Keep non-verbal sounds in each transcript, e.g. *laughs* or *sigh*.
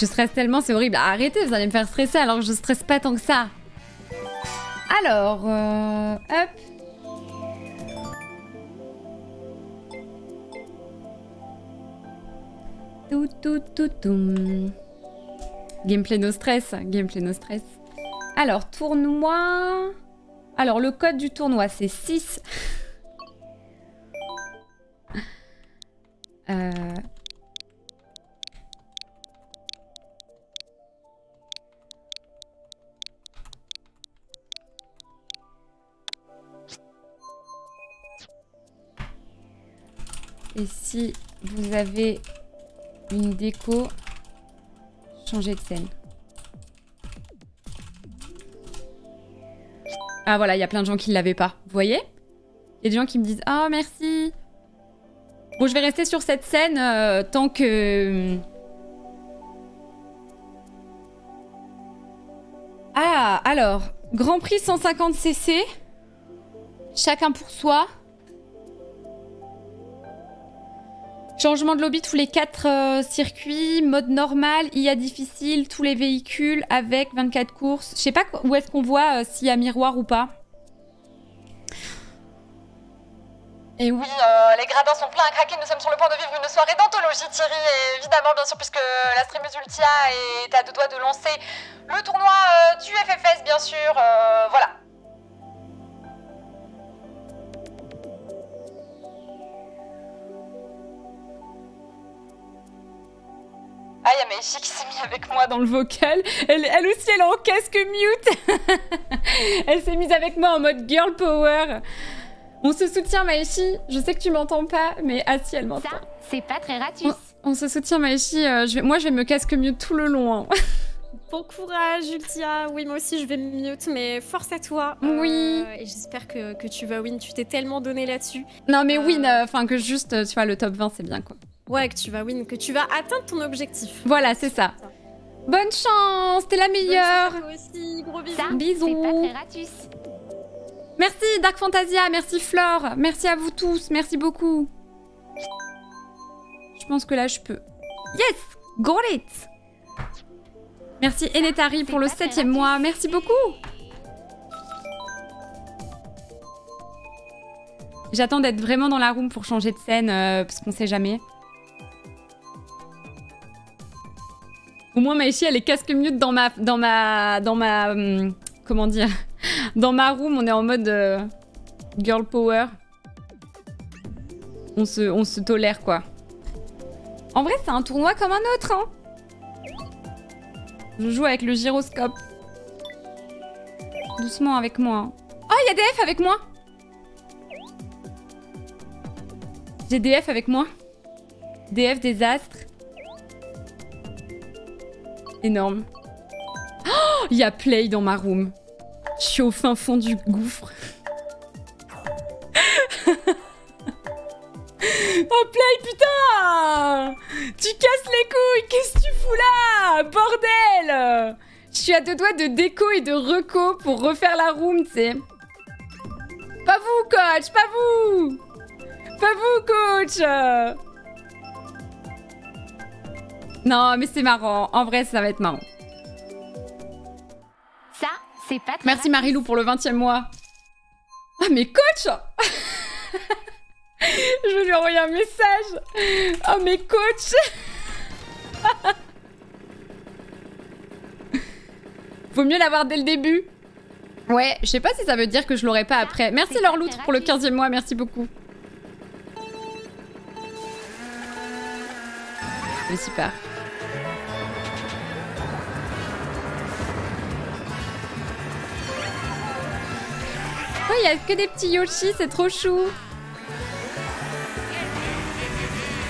Je stresse tellement, c'est horrible. Arrêtez, vous allez me faire stresser alors que je stresse pas tant que ça. Alors, euh, hop. Tout, tout, tout, tout. Gameplay no stress, gameplay no stress. Alors, tournoi... Alors, le code du tournoi, c'est 6. *laughs* euh... Et si vous avez une déco, changez de scène. Ah voilà, il y a plein de gens qui ne l'avaient pas. Vous voyez? Il y a des gens qui me disent « Oh, merci !» Bon, je vais rester sur cette scène euh, tant que... Ah, alors, Grand Prix 150 cc. Chacun pour soi. Changement de lobby tous les 4 euh, circuits, mode normal, IA difficile, tous les véhicules avec 24 courses. Je sais pas où est-ce qu'on voit euh, s'il y a miroir ou pas. Et oui, euh, les gradins sont pleins à craquer. Nous sommes sur le point de vivre une soirée d'anthologie, Thierry. Et évidemment, bien sûr, puisque la streameuse Ultia est à deux doigts de lancer le tournoi du FFS, bien sûr. voilà. Ah, y'a Maïchi qui s'est mis avec moi dans le vocal. Elle, elle aussi, elle est en casque mute. *laughs* elle s'est mise avec moi en mode girl power. On se soutient, Maïchi. Je sais que tu m'entends pas, mais assis, elle m'entend. Ça, c'est pas très ratus. On, se soutient, Maïchi. Euh, je vais, moi, je vais me casque mute tout le long. Hein. *laughs* Bon courage, Ultia. Oui, moi aussi, je vais me mute, mais force à toi. Oui. Euh, et j'espère que, que, tu vas win. Tu t'es tellement donné là-dessus. Non, mais win, euh, enfin, que juste, tu vois, le top 20, c'est bien, quoi. Ouais, que tu vas win, que tu vas atteindre ton objectif. Voilà, c'est ça. Bonne chance, t'es la meilleure. Bonne aussi, gros bisous. Ça, bisous. Pas très ratus. Merci Dark Fantasia, merci Flore, merci à vous tous, merci beaucoup. Je pense que là je peux. Yes, got it. Merci Enetari pour le septième mois, merci beaucoup. J'attends d'être vraiment dans la room pour changer de scène, euh, parce qu'on sait jamais. Au moins Maïchi elle est casque mute dans ma dans ma dans ma hum, comment dire *laughs* dans ma room on est en mode euh, girl power. On se on se tolère quoi. En vrai c'est un tournoi comme un autre hein. Je joue avec le gyroscope. Doucement avec moi. Oh il y a DF avec moi. J'ai DF avec moi. DF désastre. Énorme. Oh, il y a Play dans ma room. Je suis au fin fond du gouffre. *laughs* oh Play, putain Tu casses les couilles Qu'est-ce que tu fous là? Bordel Je suis à deux doigts de déco et de reco pour refaire la room, tu sais. Pas vous, coach Pas vous Pas vous, coach non, mais c'est marrant. En vrai, ça va être marrant. Ça, c'est pas très Merci Marilou pour le 20e mois. Ah, mais coach *laughs* Je vais lui envoyer un message. Oh, mais coach *laughs* Vaut mieux l'avoir dès le début. Ouais, je sais pas si ça veut dire que je l'aurai pas après. Merci leur loutre pour le 15e mois, merci beaucoup. C'est super. Oh, il y a que des petits Yoshi, c'est trop chou.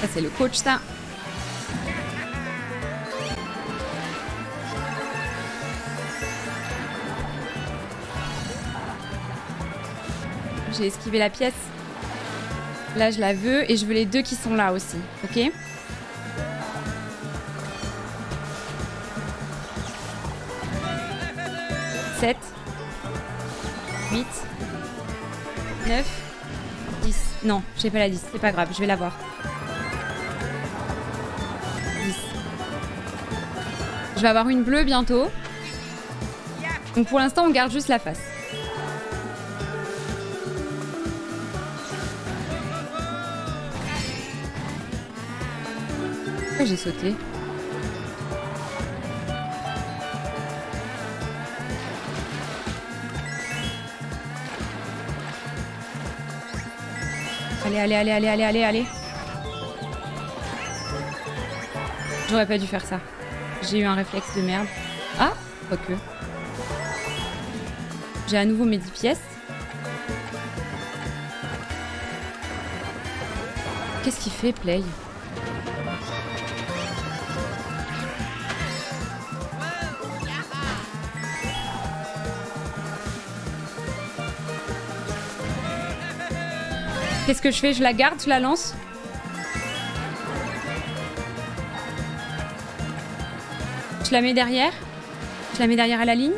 Ça, c'est le coach, ça. J'ai esquivé la pièce. Là, je la veux. Et je veux les deux qui sont là aussi. Ok? 7 8 9 10 Non, j'ai pas la 10, c'est pas grave, je vais l'avoir. 10 Je vais avoir une bleue bientôt. Donc pour l'instant, on garde juste la face. J'ai sauté? Allez, allez, allez, allez, allez, allez, allez. J'aurais pas dû faire ça. J'ai eu un réflexe de merde. Ah, quoique. J'ai à nouveau mes 10 pièces. Qu'est-ce qu'il fait, Play? Qu'est-ce que je fais? Je la garde Je la lance? Je la mets derrière? Je la mets derrière à la ligne?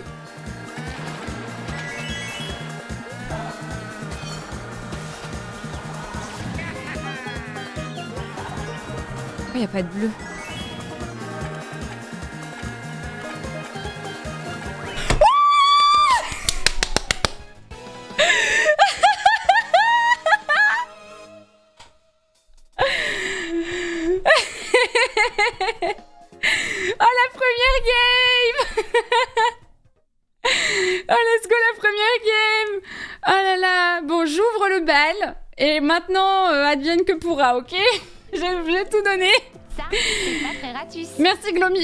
Pourquoi il n'y a pas de bleu?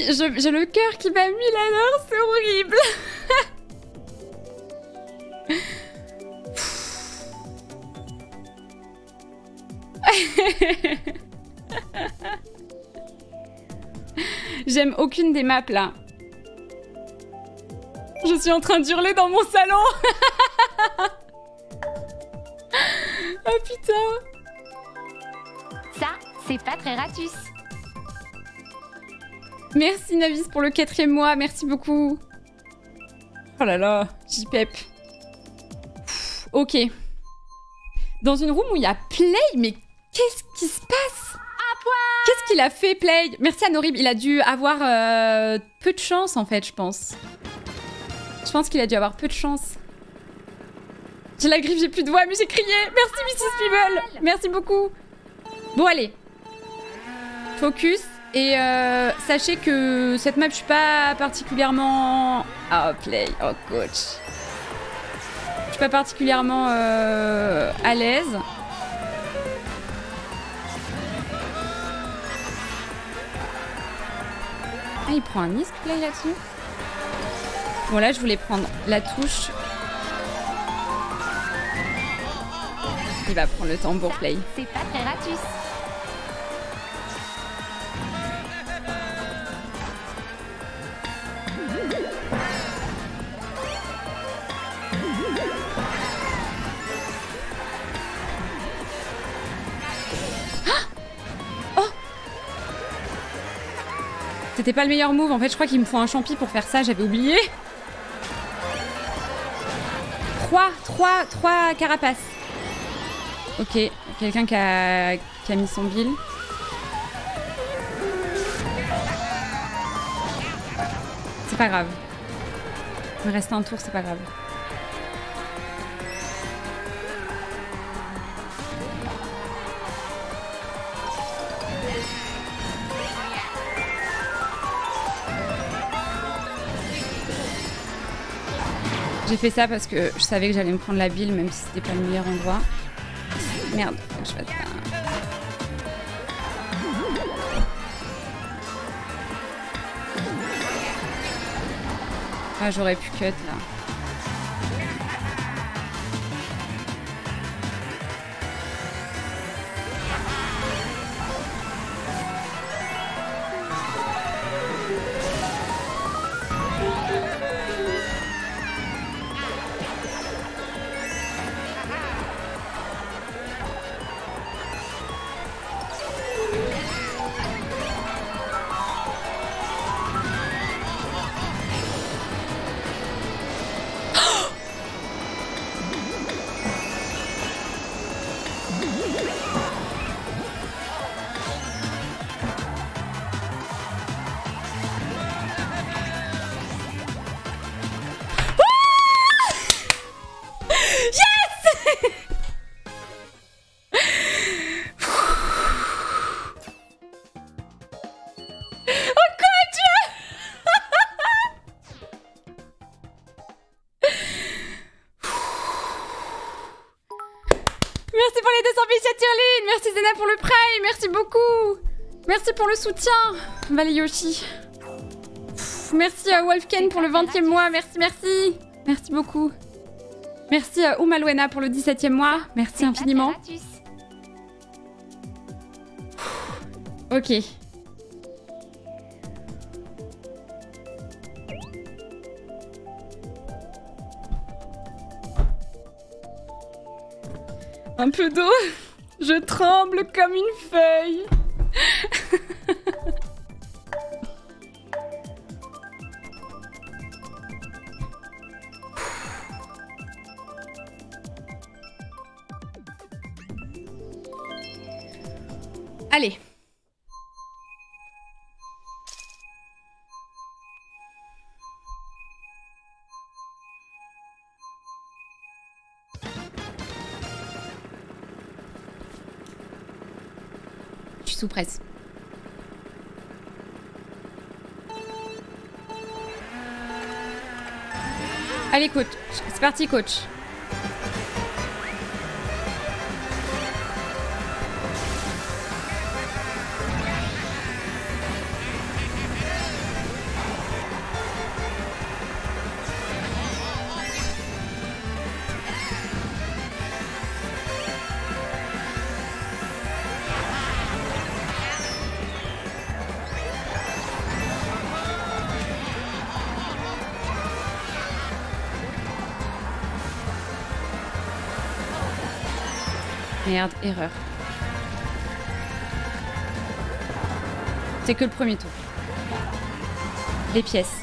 J'ai le cœur qui va mille à l'heure c'est horrible *laughs* J'aime aucune des maps là. Je suis en train d'hurler dans mon salon. *laughs* oh putain. Ça, c'est pas très ratus. Merci Navis pour le quatrième mois. Merci beaucoup. Oh là là, J-Pep. Ok. Dans une room où il y a Play, mais qu'est-ce qui se passe? Qu'est-ce qu'il a fait, Play? Merci à Norib. Il a dû avoir euh, peu de chance, en fait, je pense. Je pense qu'il a dû avoir peu de chance. J'ai la griffe, j'ai plus de voix, mais j'ai crié. Merci, Mrs. Peeble. Merci beaucoup. Bon, allez. Focus. Et euh, sachez que cette map, je suis pas particulièrement... Ah, play. Oh, coach. Je suis pas particulièrement euh, à l'aise. Ah, il prend un misc play là-dessus Bon, là, je voulais prendre la touche. Il va prendre le tambour play. C'est pas très ratus. C'était pas le meilleur move. En fait, je crois qu'il me faut un champi pour faire ça. J'avais oublié. 3, 3, 3 carapaces. Ok, quelqu'un qui a, qui a mis son bill. C'est pas grave. Il me reste un tour, c'est pas grave. J'ai fait ça parce que je savais que j'allais me prendre la bile, même si c'était pas le meilleur endroit. Merde, faut que je fasse ça. Ah, j'aurais pu cut là. Tirline Merci Zena pour le prime Merci beaucoup Merci pour le soutien Valley Yoshi. Pff, merci à Wolfken pour le 20e mois. Merci, merci. Merci beaucoup. Merci à Umalwena pour le 17e mois. Merci infiniment. Ok. Un peu d'eau. Je tremble comme une feuille. Sous presse. Allez coach, c'est parti coach. Erreur. C'est que le premier tour. Les pièces.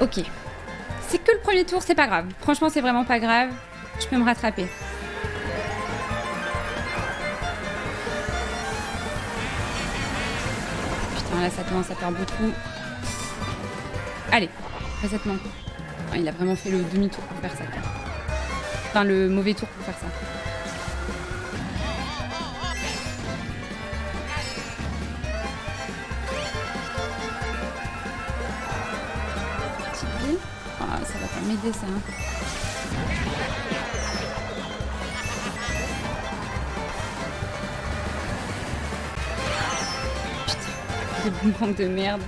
Ok. C'est que le premier tour, c'est pas grave. Franchement, c'est vraiment pas grave. Je peux me rattraper. Putain, là, ça commence à faire beaucoup. Allez, reset-moi. Ah, Il a vraiment fait le demi-tour pour faire ça. Le mauvais tour pour faire ça. Ah, ça va pas m'aider ça. hein. Putain, le boomerang de merde.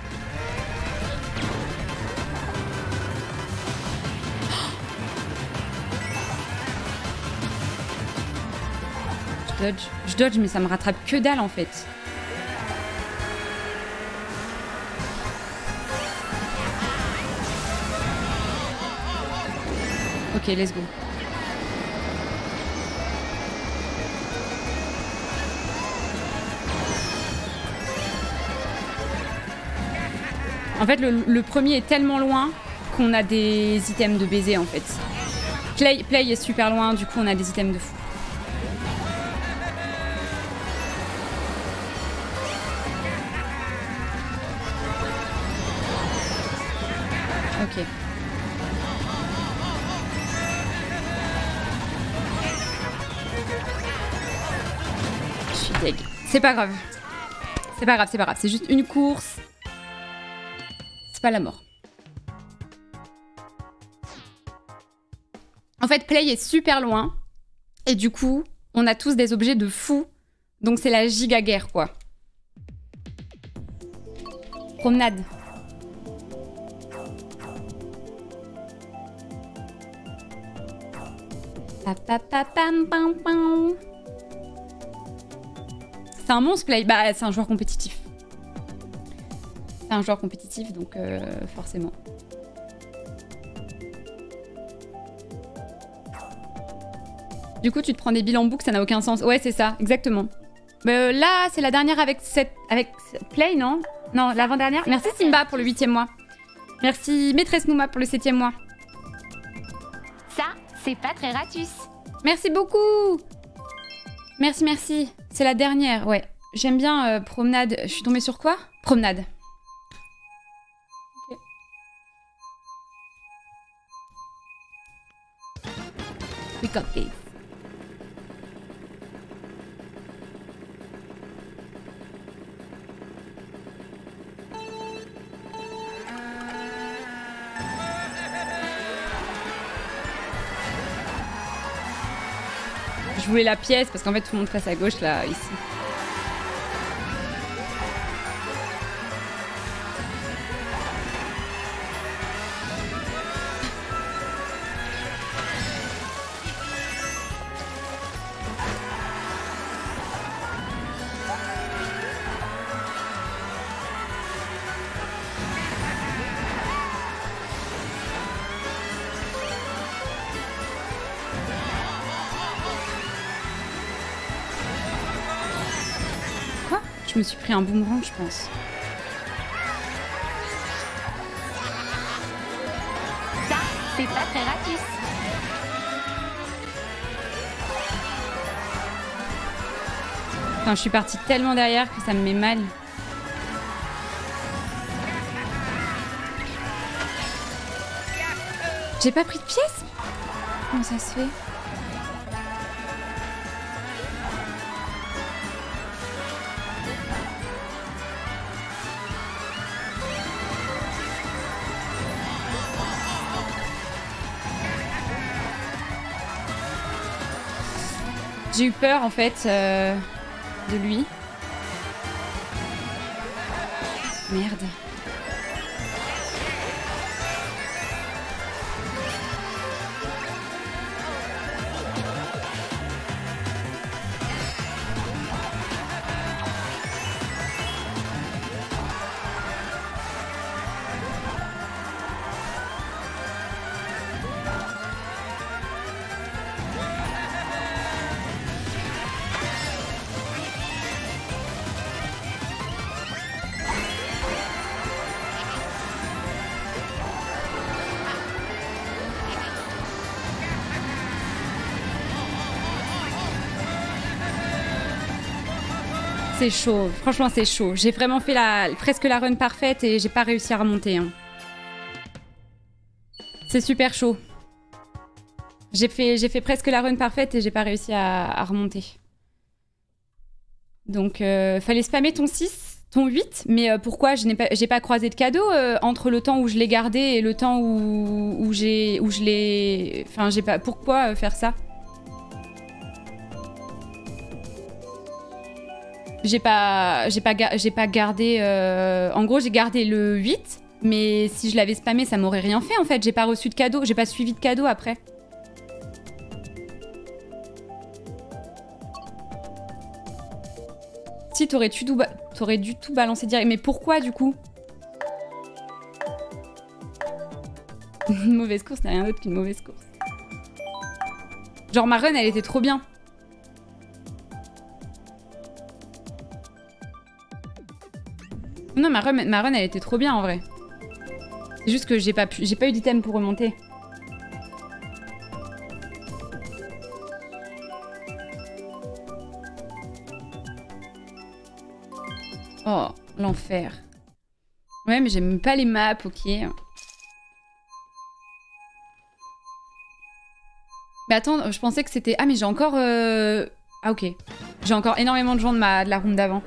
Dodge. Je dodge, mais ça me rattrape que dalle en fait. Ok, let's go. En fait, le, premier est tellement loin qu'on a des items de baiser en fait. Play est super loin, du coup on a des items de fou. Ok. Je. C'est pas grave. C'est pas grave, c'est pas grave. C'est juste une course. C'est pas la mort. En fait, Play est super loin. Et du coup, on a tous des objets de fou. Donc c'est la giga guerre, quoi. Promenade. C'est un monstre play. Bah, c'est un joueur compétitif. C'est un joueur compétitif, donc euh, forcément. Du coup, tu te prends des bilans book, ça n'a aucun sens. Ouais, c'est ça, exactement. Euh, là, c'est la dernière avec avec Play, non? Non, l'avant-dernière. Merci Simba pour le huitième mois. Merci Maîtresse Nouma pour le septième mois. C'est pas très ratus. Merci beaucoup Merci, merci. C'est la dernière, ouais. J'aime bien euh, Promenade. Je suis tombée sur quoi? Promenade. Ok. We got this. Voulais la pièce parce qu'en fait tout le monde passe à gauche là, ici. Je me suis pris un boomerang, je pense. Ça, c'est pas très. Enfin, je suis partie tellement derrière que ça me met mal. J'ai pas pris de pièces Comment ça se fait? J'ai eu peur en fait euh, de lui. Merde. C'est chaud, franchement c'est chaud. J'ai vraiment fait presque la run parfaite et j'ai pas réussi à remonter. hein. C'est super chaud. J'ai fait, presque la run parfaite et j'ai pas réussi à, remonter. Donc euh, fallait spammer ton 6, ton 8, mais euh, pourquoi? Je n'ai pas, croisé de cadeau euh, entre le temps où je l'ai gardé et le temps où, où je l'ai, enfin j'ai pas, pourquoi euh, faire ça? J'ai pas, pas, gardé. euh, En gros, j'ai gardé le 8, mais si je l'avais spammé, ça m'aurait rien fait en fait. J'ai pas reçu de cadeau, j'ai pas suivi de cadeau après. Si, t'aurais dû, t'aurais dû tout balancer direct. Mais pourquoi du coup? Une *laughs* mauvaise course n'est rien d'autre qu'une mauvaise course. Genre ma run, elle était trop bien. Non, ma run, ma elle était trop bien en vrai. C'est juste que j'ai pas pu, pas eu d'item pour remonter. Oh, l'enfer. Ouais, mais j'aime pas les maps, ok. Mais attends, je pensais que c'était... Ah, mais j'ai encore... euh, Ah, ok. J'ai encore énormément de gens de, ma... de la room d'avant.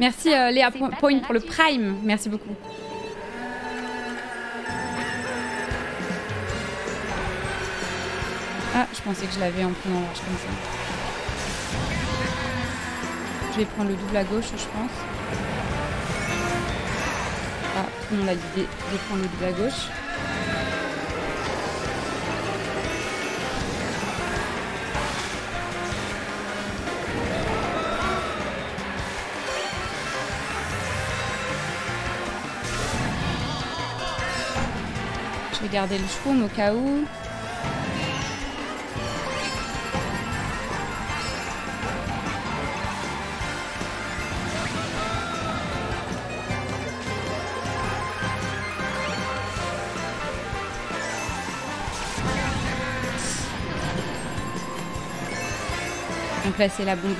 Merci euh, Léa Point pour le. Prime. Merci beaucoup. Ah, je pensais que je l'avais en prenant large comme ça. Je vais prendre le double à gauche, je pense. Ah, tout le monde a l'idée de prendre le double à gauche. Garder le shroom au cas où. Donc là, c'est la bombe.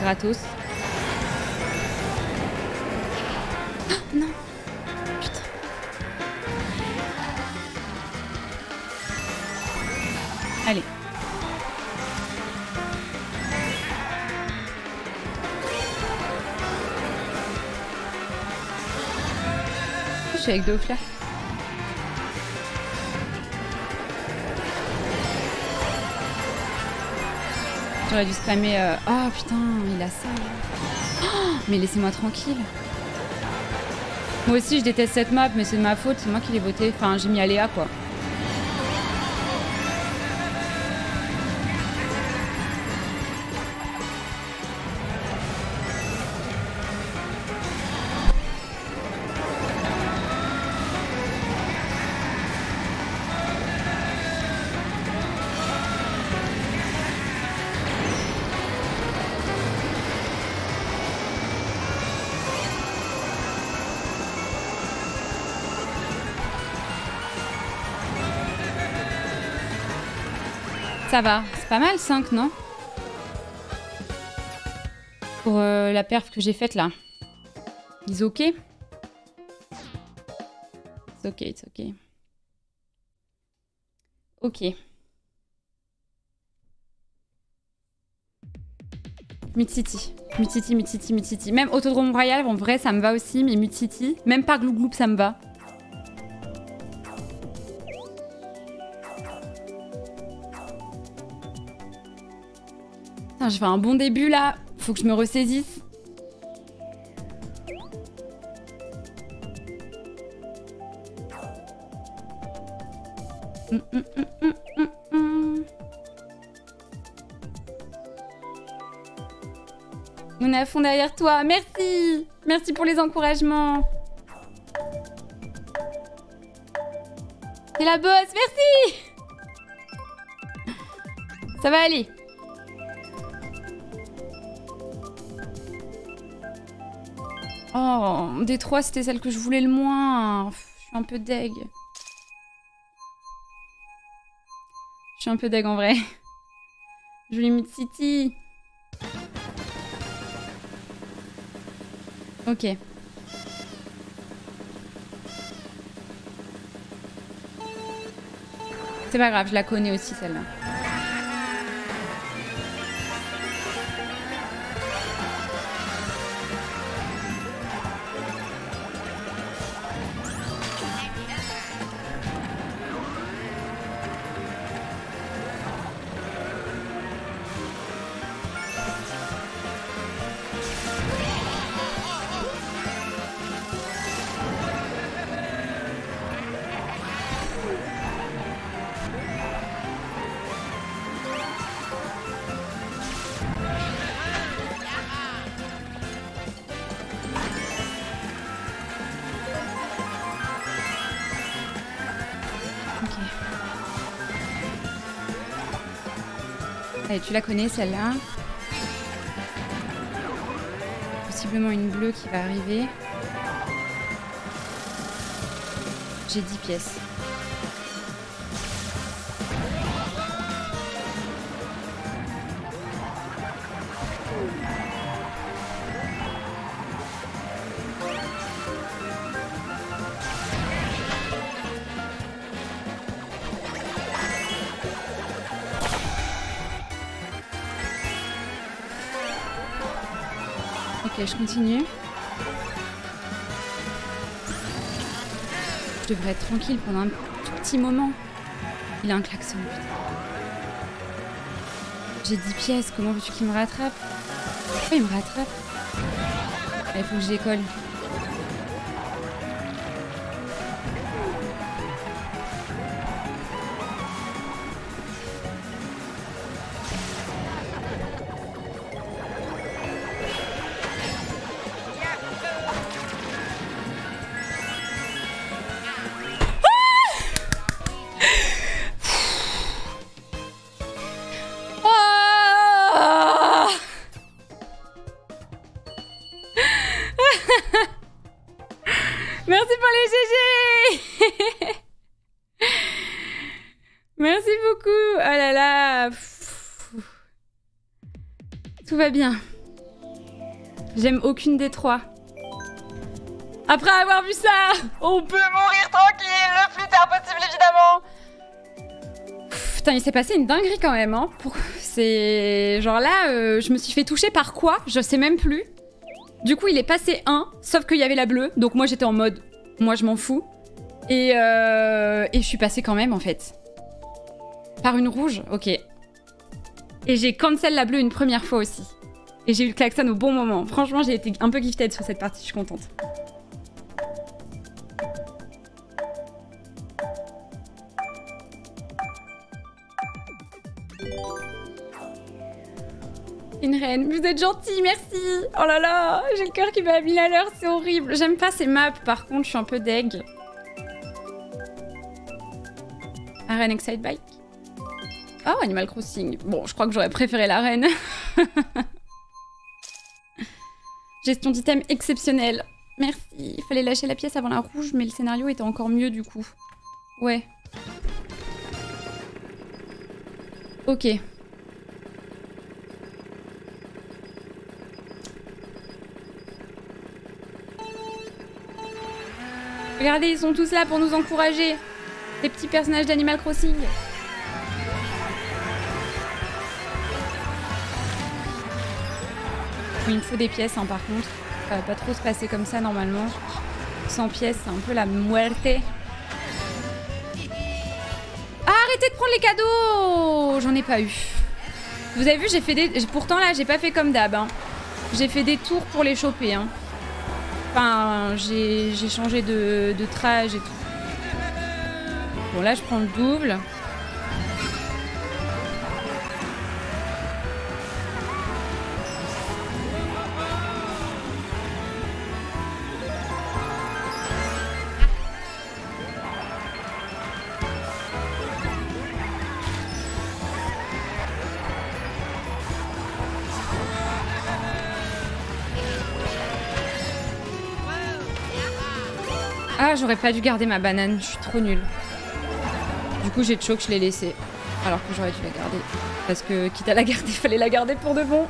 Gratos. Suis avec deux. J'aurais dû spammer. euh, Oh putain, il a ça. mais laissez-moi tranquille. Moi aussi, je déteste cette map, mais c'est de ma faute, c'est moi qui l'ai voté. Enfin, j'ai mis Aléa quoi. Ça va, c'est pas mal 5, non Pour euh, la perf que j'ai faite là. Is ok It's ok, it's ok. Ok. Mid-City. Mid-City, Mid-City, Mid-City. Même Autodrome Royal, en vrai, ça me va aussi, mais Mid-City. Même pas Glou Gloop, ça me va. Putain, j'ai fait un bon début là. Faut que je me ressaisisse. Hum, hum, hum. On est à fond derrière toi. Merci. Merci pour les encouragements. C'est la bosse. Merci. Ça va aller. Oh, des trois, c'était celle que je voulais le moins. Je suis un peu deg. Je suis un peu deg en vrai. Je Mid City. Ok. C'est pas grave, je la connais aussi celle-là. Tu la connais celle-là. Possiblement une bleue qui va arriver. J'ai 10 pièces. Ok, je continue. Je devrais être tranquille pendant un tout petit moment. Il a un klaxon, putain. J'ai 10 pièces, comment veux-tu qu'il me rattrape? Pourquoi il me rattrape? Il faut que je décolle. Aucune des trois. Après avoir vu ça, on peut mourir tranquille Le flûte est impossible, évidemment Pff, Putain, il s'est passé une dinguerie quand même, hein. C'est... Genre là, euh, je me suis fait toucher par quoi? Je sais même plus. Du coup, il est passé 1, sauf qu'il y avait la bleue, donc moi j'étais en mode Moi, je m'en fous. Et, euh, et je suis passée quand même, en fait. Par une rouge, ok. Et j'ai cancel la bleue une première fois aussi. Et j'ai eu le klaxon au bon moment. Franchement, j'ai été un peu gifted sur cette partie, je suis contente. Une reine, vous êtes gentil, merci. Oh là là, j'ai le cœur qui bat à mille à l'heure, c'est horrible. J'aime pas ces maps, par contre, je suis un peu deg. Arène Excite Bike. Oh, Animal Crossing. Bon, je crois que j'aurais préféré la reine. *laughs* Gestion d'item exceptionnelle. Merci. Il fallait lâcher la pièce avant la rouge, mais le scénario était encore mieux du coup. Ouais. Ok. Regardez, ils sont tous là pour nous encourager. Les petits personnages d'Animal Crossing. Il me faut des pièces hein, par contre. Va pas trop se passer comme ça normalement. 100 pièces, c'est un peu la muerte. Ah, arrêtez de prendre les cadeaux J'en ai pas eu. Vous avez vu, j'ai fait des... Pourtant là, j'ai pas fait comme d'hab. Hein. J'ai fait des tours pour les choper. Hein. Enfin, j'ai changé de, de trage et tout. Bon, là, je prends le double. J'aurais pas dû garder ma banane, je suis trop nulle. Du coup, j'ai choc, je l'ai laissée. Alors que j'aurais dû la garder. Parce que quitte à la garder, *laughs* fallait la garder pour de bon.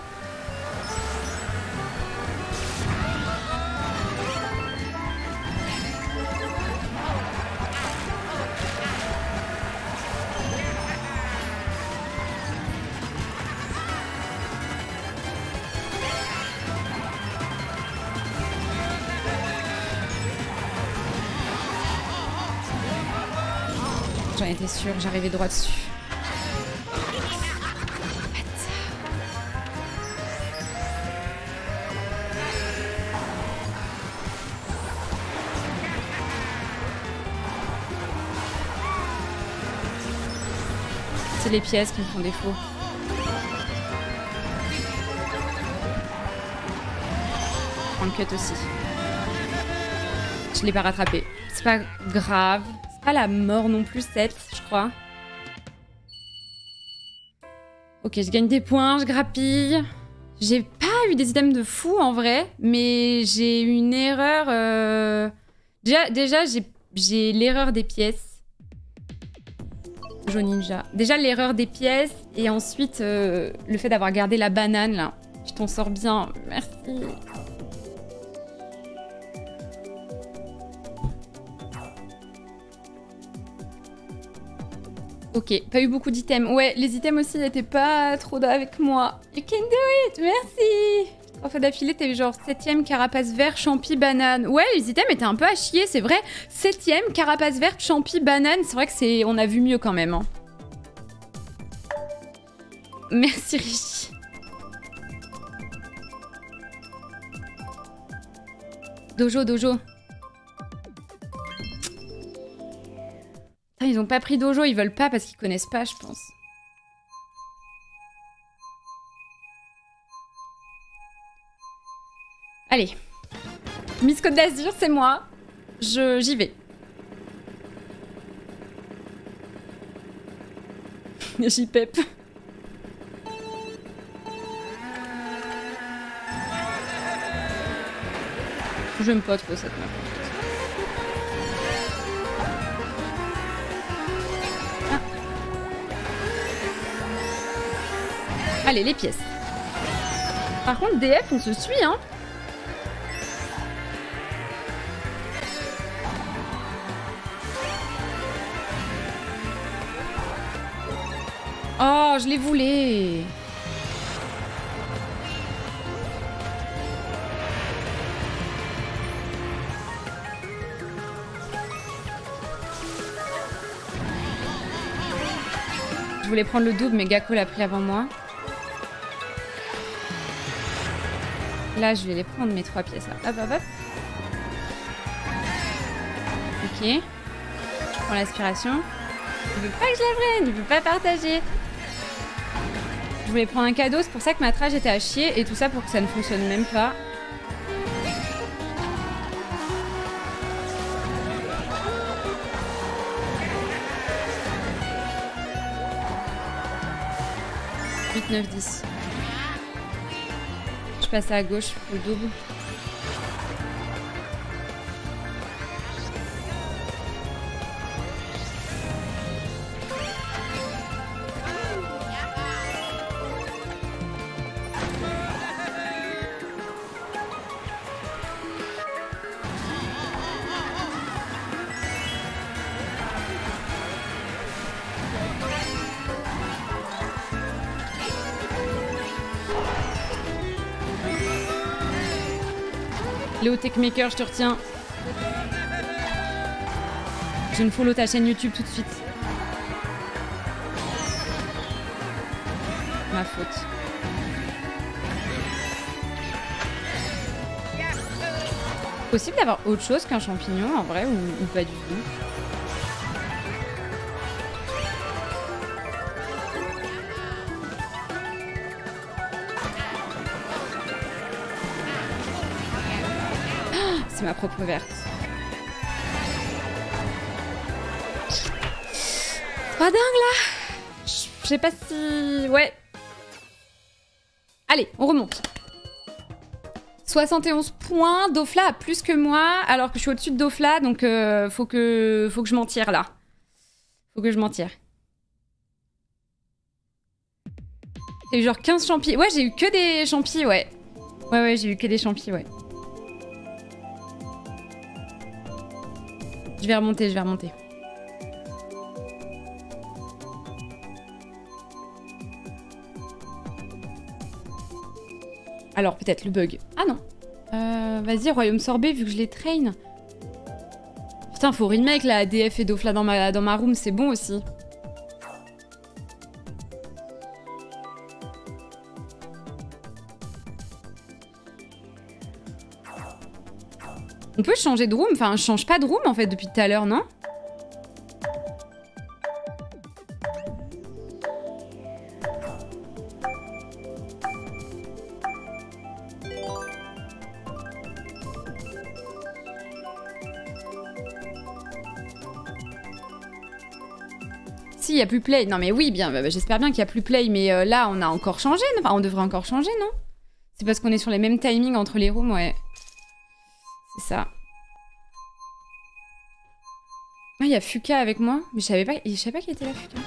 Sûre, j'arrivais droit dessus. C'est les pièces qui me font défaut. En cut aussi. Je l'ai pas rattrapé. C'est pas grave. C'est pas la mort non plus, 7, je Ok, je gagne des points, je grappille. J'ai pas eu des items de fou en vrai, mais j'ai eu une erreur. euh, Déjà, j'ai l'erreur des pièces. Ninja. Déjà l'erreur des pièces et ensuite euh, le fait d'avoir gardé la banane là. Tu t'en sors bien, merci. Ok, pas eu beaucoup d'items. Ouais, les items aussi n'étaient pas trop avec moi. You can do it, merci Trois fois d'affilée, t'as eu genre 7ème carapace vert, champi, banane. Ouais, les items étaient un peu à chier, c'est vrai. 7ème carapace verte, champi, banane. C'est vrai que c'est, on a vu mieux quand même. hein. Merci Richie. Dojo, dojo. Putain, ils ont pas pris dojo, ils veulent pas parce qu'ils connaissent pas, je pense. Allez. Miss Côte d'Azur, c'est moi. Je j'y vais. *laughs* J'y pep. J'aime pas trop cette map. Allez, les pièces. Par contre, DF, on se suit, hein Oh, je l'ai voulais Je voulais prendre le double, mais Gako l'a pris avant moi. Là, je vais les prendre, mes trois pièces. Là. Hop, hop, hop. Ok. Je prends l'aspiration. Il veut pas que je la prenne, il veut pas partager. Je voulais prendre un cadeau, c'est pour ça que ma trage était à chier, et tout ça pour que ça ne fonctionne même pas. « 8, 9, 10. Je passe à gauche le double. Léo Techmaker, je te retiens. Je ne follow ta chaîne YouTube tout de suite. Ma faute. Possible d'avoir autre chose qu'un champignon en vrai ou pas du tout? Ma propre verte. Pas dingue là Je sais pas si... Ouais. Allez, on remonte. 71 points, Dofla a plus que moi, alors que je suis au-dessus de Dofla, donc euh, faut, que, faut que je m'en tire là. Faut que je m'en tire. J'ai eu genre 15 champis. Ouais, j'ai eu que des champis, ouais. Ouais, ouais, j'ai eu que des champis, ouais. Je vais remonter, je vais remonter. Alors peut-être le bug. Ah non. Euh, Vas-y, Royaume Sorbet, vu que je les traîne. Putain, faut remake la ADF et Dofla dans ma, dans ma room, c'est bon aussi. On peut changer de room Enfin, je change pas de room en fait depuis tout à l'heure, non? Si, il a plus play. Non mais oui, bien, bah, j'espère bien qu'il y a plus play, mais euh, là, on a encore changé. Enfin, on devrait encore changer, non? C'est parce qu'on est sur les mêmes timings entre les rooms, ouais. C'est ça. Ah, il y a Fuka avec moi, mais je savais pas, pas qu'il était là, Fuka.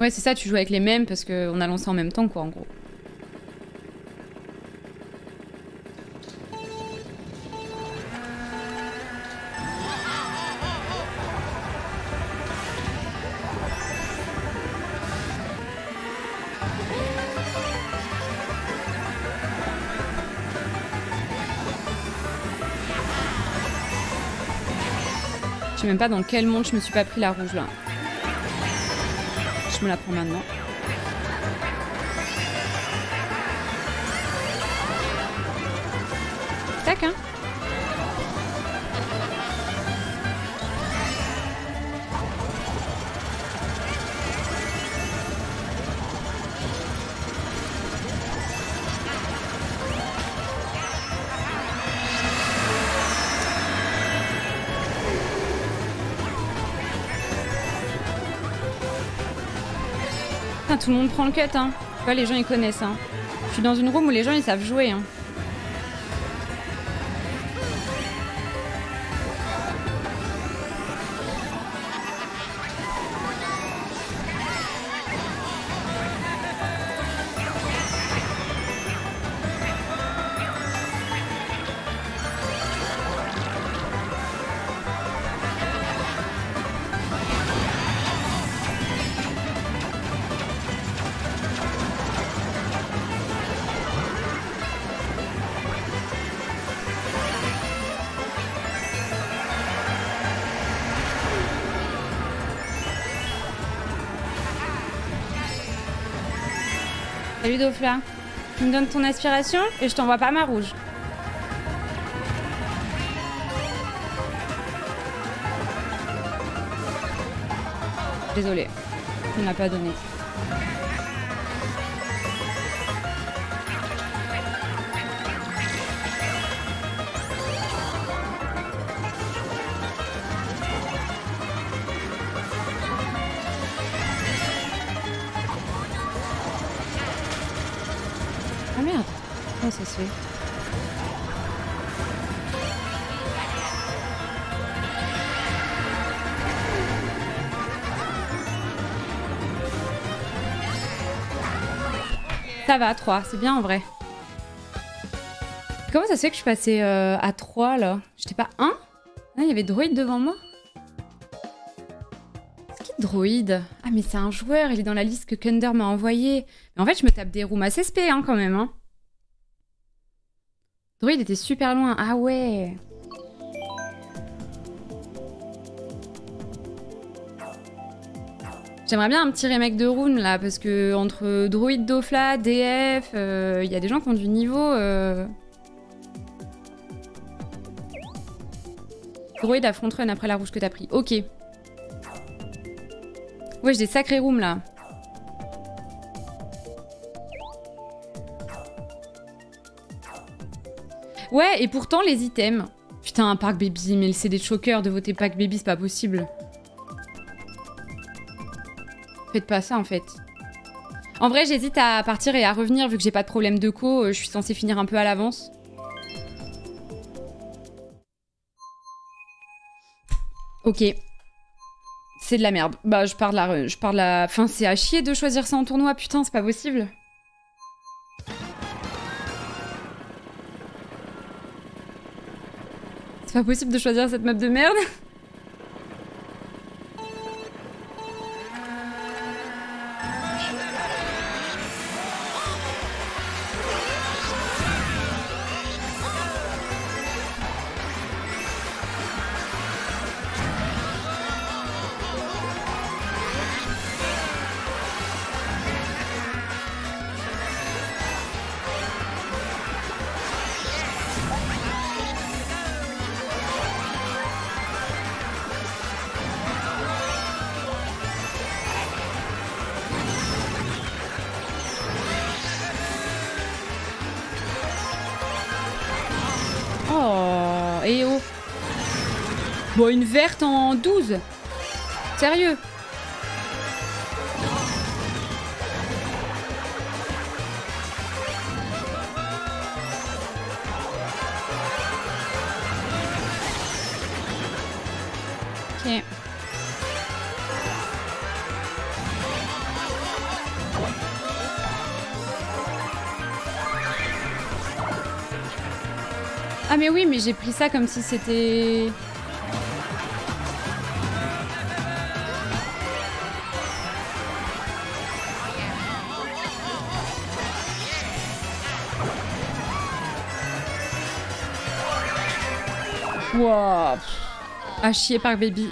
Ouais, c'est ça, tu joues avec les mêmes parce qu'on a lancé en même temps, quoi, en gros. Même pas dans quel monde je me suis pas pris la rouge là. Je me la prends maintenant. Tac hein tout le monde prend le cut, hein. Les gens, ils connaissent, hein. Je suis dans une room où les gens, ils savent jouer, hein. Tu me donnes ton aspiration et je t'envoie pas ma rouge. Désolée, on n'a pas donné. Ça va, 3, c'est bien en vrai. Comment ça se fait que je suis passée euh, à 3 là? J'étais pas 1 Ah, il y avait Droid devant moi? C'est qui Droid Ah, mais c'est un joueur, il est dans la liste que Kunder m'a envoyée. Mais en fait, je me tape des rooms assez spé hein, quand même. Hein. Droid était super loin. Ah ouais J'aimerais bien un petit remake de Rune là, parce que entre Druid Dofla, DF, il euh, y a des gens qui ont du niveau. Euh... Druid affronte Run après la rouge que t'as pris. Ok. Ouais, j'ai des sacrés rooms là. Ouais, et pourtant les items. Putain, un Park Baby, mais le CD de choker de voter Pack Baby, c'est pas possible. Faites pas ça en fait. En vrai, j'hésite à partir et à revenir vu que j'ai pas de problème de co. Euh, je suis censée finir un peu à l'avance. Ok. C'est de la merde. Bah, je pars de la... Je pars de la... Enfin, c'est à chier de choisir ça en tournoi. Putain, c'est pas possible. C'est pas possible de choisir cette map de merde. Bon, une verte en 12. Sérieux Ok. Ah mais oui, mais j'ai pris ça comme si c'était... À chier par baby.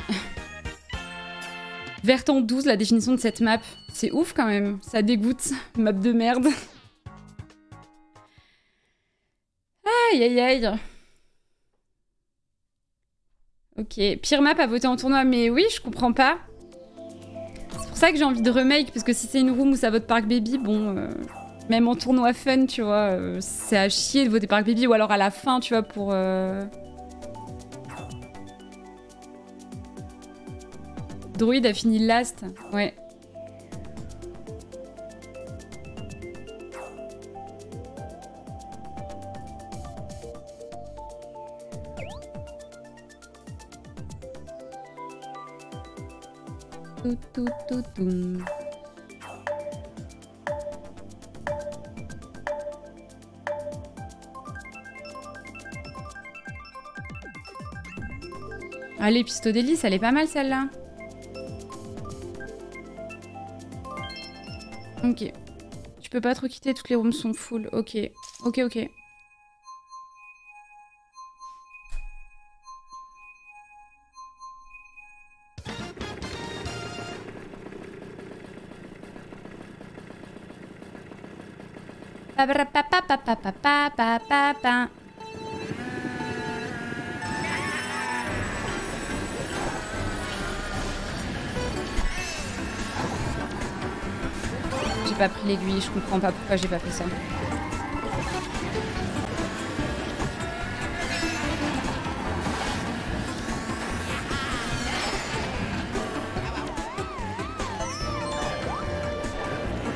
Vert en 12, la définition de cette map. C'est ouf quand même, ça dégoûte. Map de merde. Aïe aïe aïe. Ok, pire map à voter en tournoi, mais oui, je comprends pas. C'est pour ça que j'ai envie de remake, parce que si c'est une room où ça vote Park Baby, bon, euh, même en tournoi fun, tu vois, euh, c'est à chier de voter Park Baby, ou alors à la fin, tu vois, pour... Euh... Druid a fini last, ouais. Tout, tout, tout, tout. Elle est pas mal celle-là. Ok. Tu peux pas trop quitter, toutes les rooms sont full. Ok. Ok, ok. J'ai pas pris l'aiguille, je comprends pas pourquoi j'ai pas fait ça.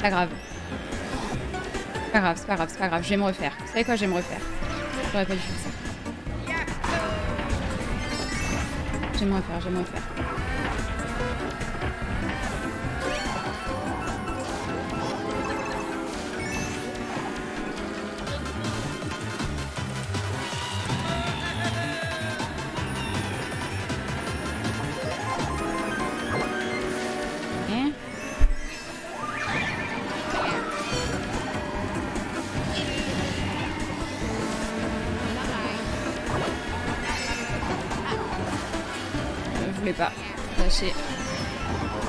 Pas grave. Pas grave, c'est pas grave, c'est pas grave, je vais me refaire. Vous savez quoi, je vais me refaire. J'aurais pas dû faire ça. Je vais me refaire, je vais me refaire.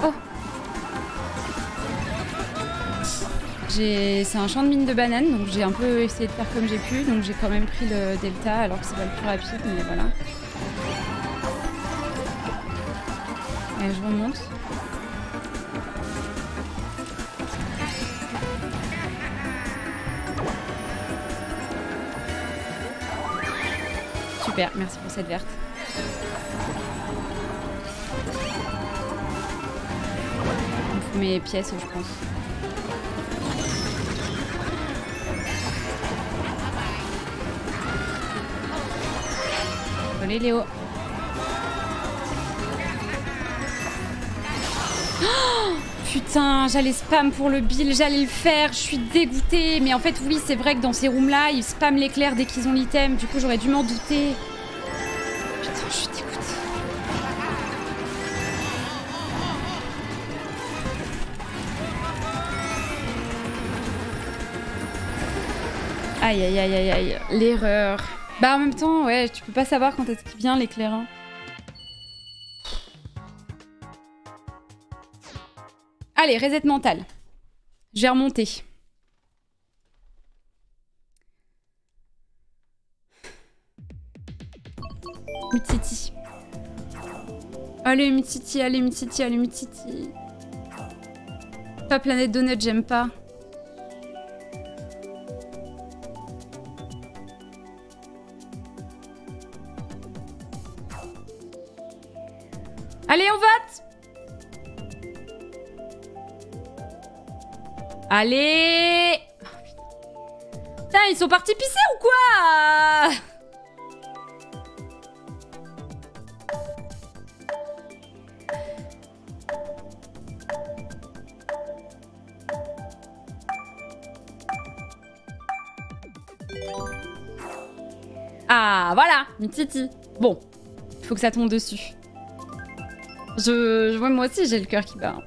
Oh. C'est un champ de mine de bananes, donc j'ai un peu essayé de faire comme j'ai pu, donc j'ai quand même pris le delta alors que c'est pas le plus rapide, mais voilà. Allez, je remonte. Super, merci pour cette verte. Mes pièces, je pense. Léo. Oh, Putain, j'allais spam pour le bill, j'allais le faire, je suis dégoûtée. Mais en fait, oui, c'est vrai que dans ces rooms-là, ils spamment l'éclair dès qu'ils ont l'item. Du coup, j'aurais dû m'en douter. Aïe, aïe, aïe, aïe, aïe. L'erreur. Bah, en même temps, ouais, tu peux pas savoir quand est-ce qu'il vient l'éclairant. Allez, reset mental. Je vais remonter. Mid-City. Allez, Mid-City, allez, Mid-City, allez, Mid-City. Pas Planète Donut, j'aime pas. Allez Putain, ils sont partis pisser ou quoi Ah, voilà Mititi. Bon, faut que ça tombe dessus. Je, je vois moi aussi, j'ai le cœur qui bat.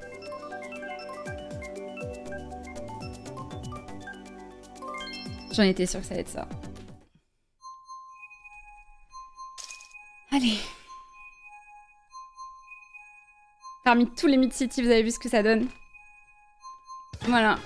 J'en étais sûre que ça allait être ça. Allez. Parmi tous les Mid-City, vous avez vu ce que ça donne Voilà.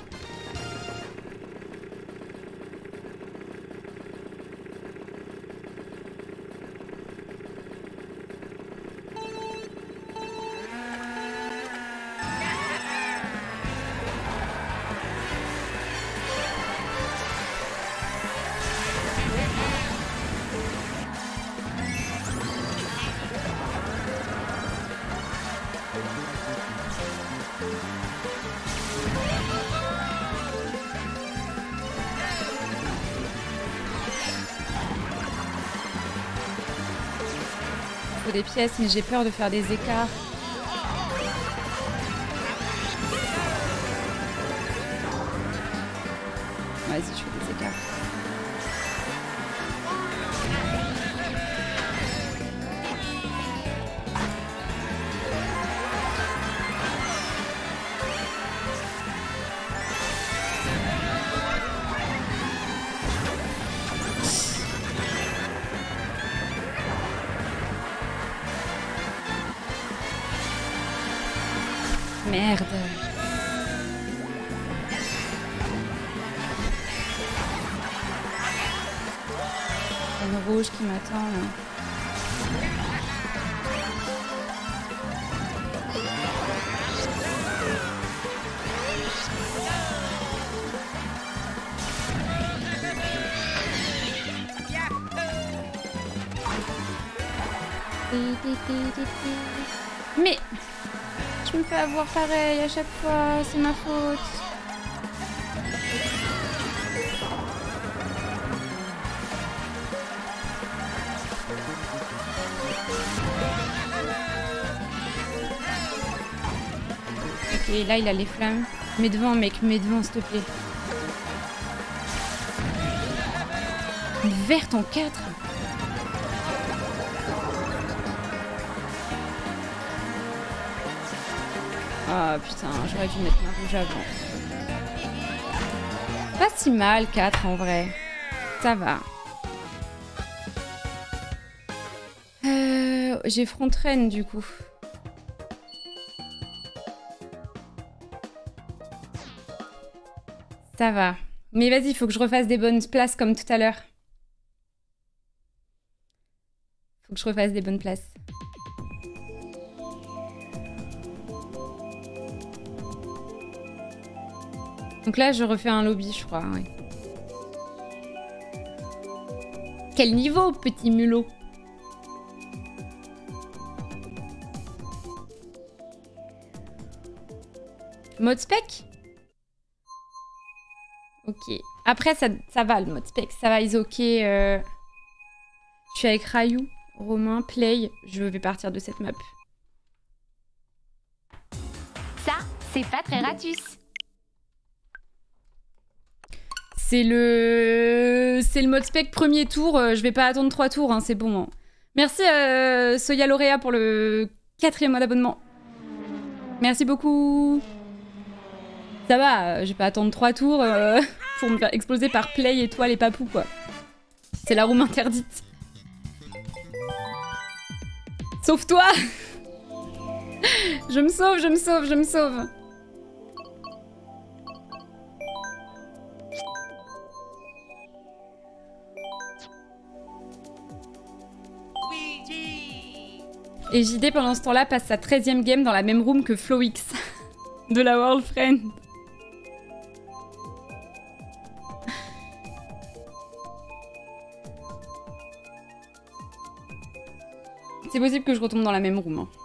Pièces, mais j'ai peur de faire des écarts. Pareil à chaque fois, c'est ma faute. Ok, là il a les flammes. Mets devant mec, mets devant s'il te plaît. Une verte en 4 j'aurais dû mettre ma rouge avant. Pas si mal 4 en vrai. Ça va. Euh, J'ai front du coup. Ça va. Mais vas-y, il faut que je refasse des bonnes places comme tout à l'heure. Faut que je refasse des bonnes places. Donc là, je refais un lobby, je crois. Quel niveau, petit mulot Mode spec Ok. Après, ça, ça va, le mode spec. Ça va, ils ok. euh, Je suis avec Rayou, Romain, Play. Je vais partir de cette map. Ça, c'est pas très ratus. C'est le... C'est le mode spec premier tour. euh, Je vais pas attendre trois tours, hein, c'est bon. hein. Merci euh, Soya Lauréat pour le quatrième mois d'abonnement. Merci beaucoup. Ça va, euh, je vais pas attendre trois tours *laughs* pour me faire exploser par Play, étoile et papou, quoi. C'est la room interdite. Sauve-toi *laughs* Je me sauve, je me sauve, je me sauve. Et JD pendant ce temps-là passe sa 13ème game dans la même room que FlowX *laughs* de la World Friend. C'est possible que je retombe dans la même room. hein.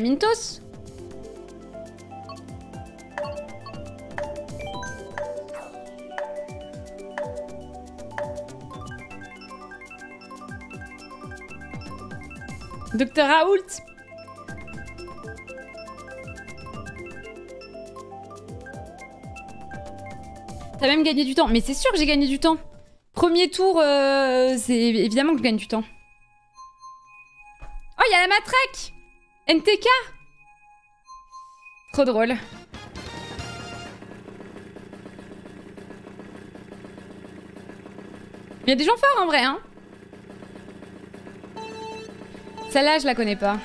Mintos Docteur Raoult T'as même gagné du temps. Mais c'est sûr que j'ai gagné du temps. Premier tour, euh, c'est évidemment que je gagne du temps. NTK Trop drôle. Il y a des gens forts en vrai, hein Celle-là, je la connais pas.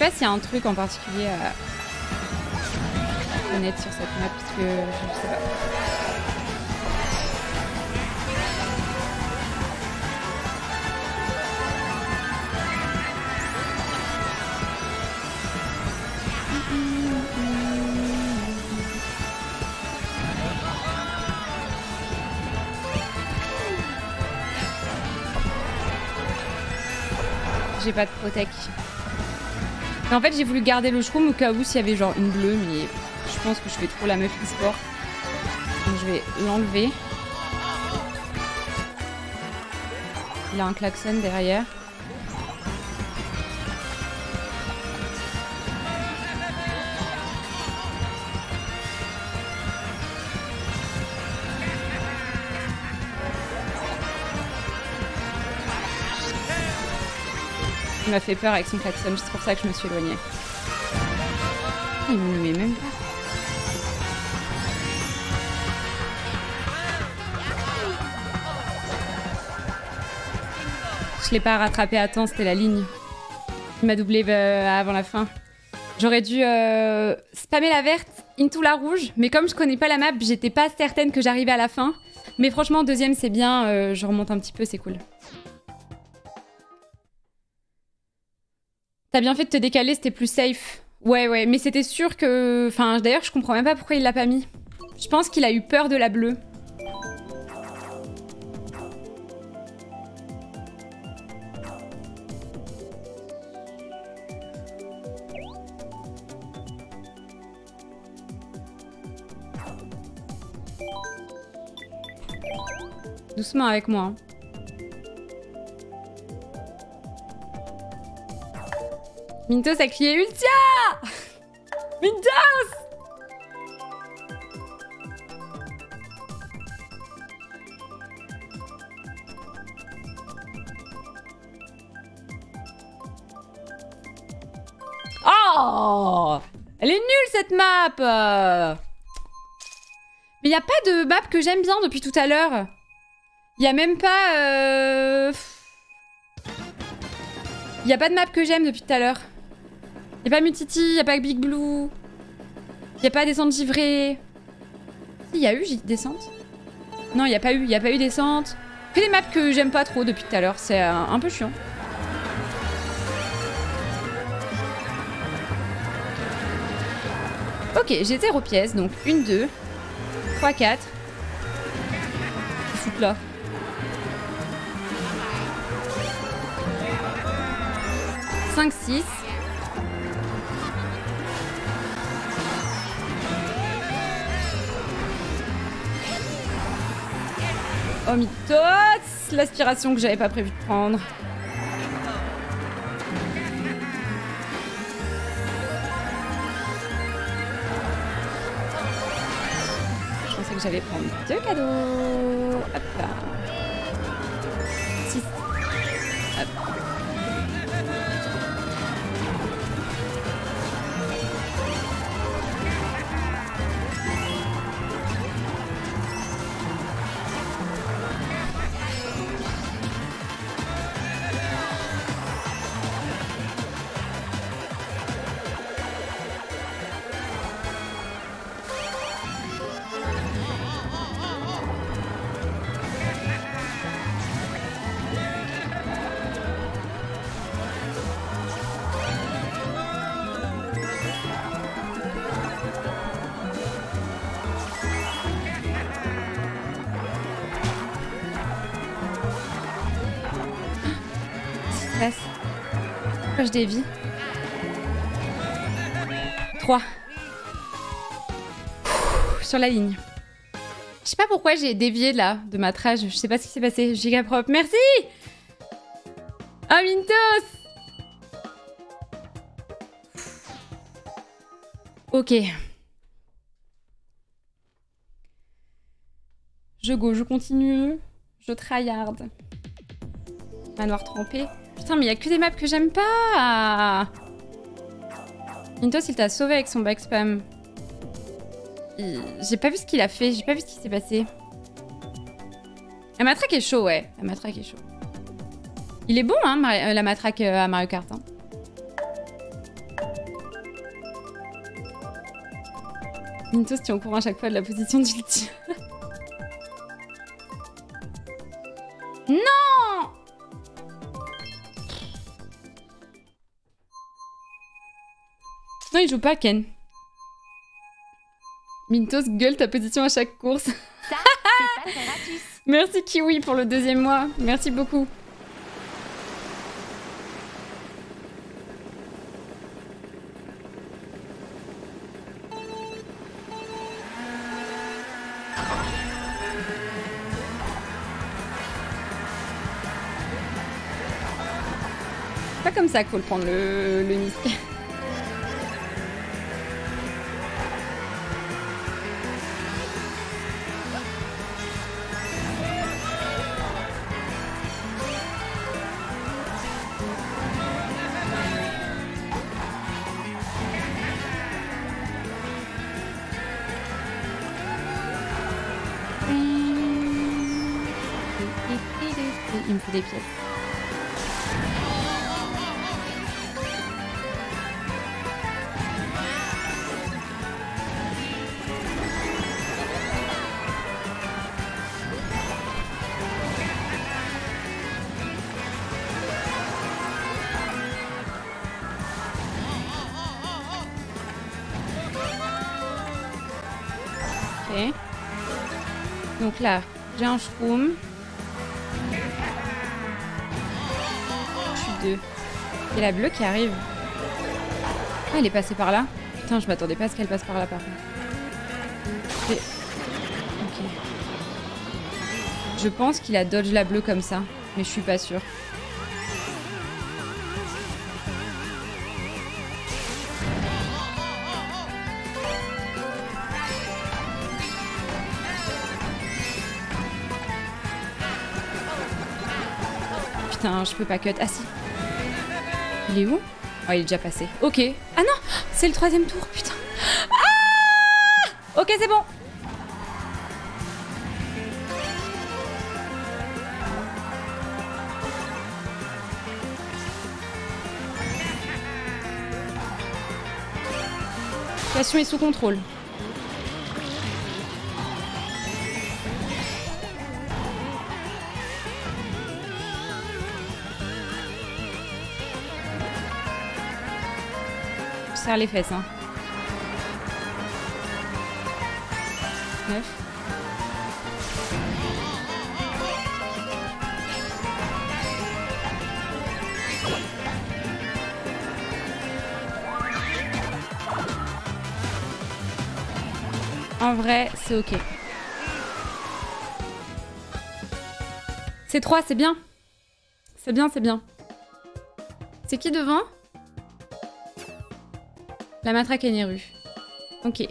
Sais pas s'il y a un truc en particulier à connaître sur cette map, parce que je sais pas. J'ai pas de protec. En fait, j'ai voulu garder le shroom au cas où s'il y avait genre une bleue, mais je pense que je fais trop la meuf e-sport. Donc je vais l'enlever. Il a un klaxon derrière. M'a fait peur avec son klaxon, c'est pour ça que je me suis éloignée. Il me met même pas. Je l'ai pas rattrapé à temps, c'était la ligne. Il m'a doublé euh, avant la fin. J'aurais dû euh, spammer la verte into la rouge, mais comme je connais pas la map, j'étais pas certaine que j'arrivais à la fin. Mais franchement, deuxième c'est bien, euh, je remonte un petit peu, c'est cool. T'as bien fait de te décaler, c'était plus safe. Ouais, ouais, mais c'était sûr que... Enfin, d'ailleurs, je comprends même pas pourquoi il l'a pas mis. Je pense qu'il a eu peur de la bleue. Doucement avec moi. hein. Mintos a crié Ultia Mintos Oh Elle est nulle cette map euh. Mais y a pas de map que j'aime bien depuis tout à l'heure. Y a même pas... Euh... Y a pas de map que j'aime depuis tout à l'heure. Y a pas Mutiti, y a pas Big Blue. Y a pas descente givrée. Si, y a eu descente. Non, y a pas eu, y a pas eu descente. Que des maps que j'aime pas trop depuis tout à l'heure, c'est euh, un peu chiant. Ok, j'ai 0 pièces, donc 1, 2, 3, 4. Foutre là. 5, 6. Oh mythos L'aspiration que j'avais pas prévu de prendre. Je pensais que j'allais prendre deux cadeaux. Hop là. Je dévie 3. Sur la ligne. Je sais pas pourquoi j'ai dévié là de ma trage. Je sais pas ce qui s'est passé. Giga propre. Merci Ah, Mintos Ok. Je go, je continue. Je tryhard. Manoir trempé. Putain, mais il y a que des maps que j'aime pas. Mintos, il t'a sauvé avec son back spam. Il- J'ai pas vu ce qu'il a fait, j'ai pas vu ce qui s'est passé. La matraque est chaud, ouais. La matraque est chaud. Il est bon, hein, euh, la matraque euh, à Mario Kart. hein. Mintos, tu es au courant à chaque fois de la position d'ulti. *laughs* non Non, il joue pas Ken. Mintos gueule ta position à chaque course. Ça, *laughs* pas. Merci Kiwi pour le deuxième mois. Merci beaucoup. C'est pas comme ça qu'il faut le prendre le, le Nisk. Là, j'ai un shroom. Je suis deux. Et la bleue qui arrive. Ah, elle est passée par là. Putain, je m'attendais pas à ce qu'elle passe par là par contre. Ok. Je pense qu'il a dodge la bleue comme ça, mais je suis pas sûre. Peux pas cut. Ah. Il est où? Oh, il est déjà passé. Ok. Ah non C'est le troisième tour, putain. Ah Ok, c'est bon. La situation est sous contrôle. Serre les fesses, hein. 9. En vrai, c'est ok. C'est 3, c'est bien. C'est bien, c'est bien. C'est qui devant? La matraque et Neru. Ok.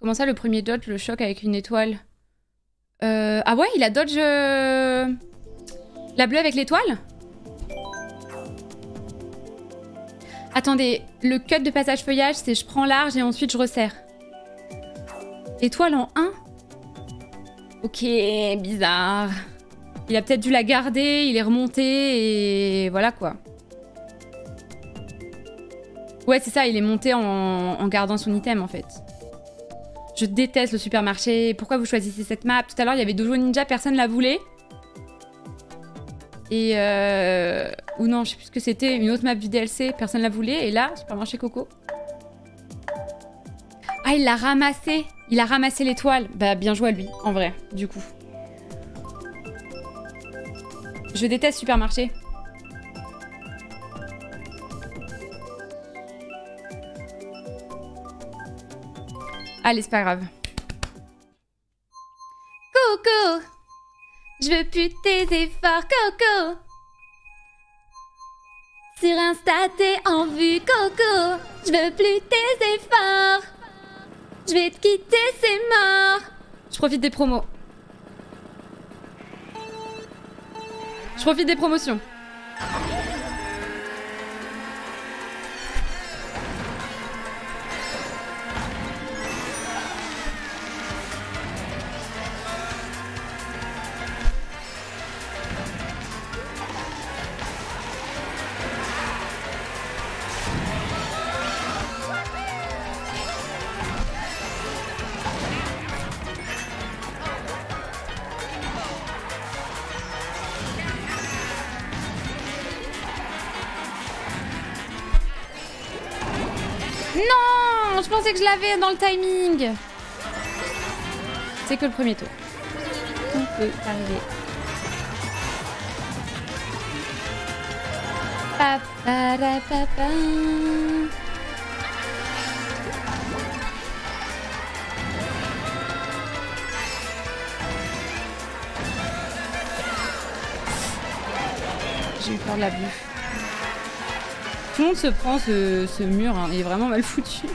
Comment ça, le premier dodge, le choc avec une étoile Euh, Ah ouais, il a dodge... euh, La bleue avec l'étoile? Attendez, le cut de passage feuillage, c'est je prends large et ensuite je resserre. Étoile en 1 Ok, bizarre. Il a peut-être dû la garder, il est remonté et voilà quoi. Ouais, c'est ça, il est monté en, gardant son item en fait. Je déteste le supermarché. Pourquoi vous choisissez cette map? Tout à l'heure, il y avait Dojo Ninja, personne la voulait. Et euh... Ou non, je sais plus ce que c'était, une autre map du DLC, personne la voulait. Et là, supermarché Coco. Ah, il l'a ramassé Il a ramassé l'étoile. Bah, bien joué à lui, en vrai, du coup. Je déteste supermarché. Allez, c'est pas grave. Coco Je veux plus tes efforts, Coco Sur Insta, t'es en vue, Coco Je veux plus tes efforts. Je vais te quitter, c'est mort. Je profite des promos. Je profite des promotions. Pensais que je l'avais dans le timing C'est que le premier tour. Tout peut arriver. J'ai eu peur de la bouffe. Tout le monde se prend ce, ce mur, hein, il est vraiment mal foutu.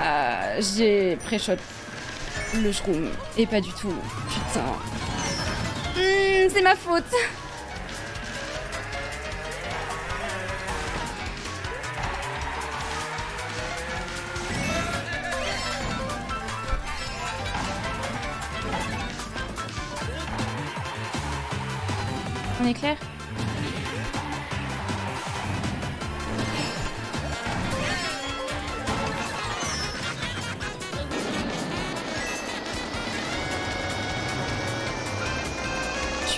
Euh, J'ai pré-shot le shroom. Et pas du tout. Putain. Hmm, c'est ma faute. On est clair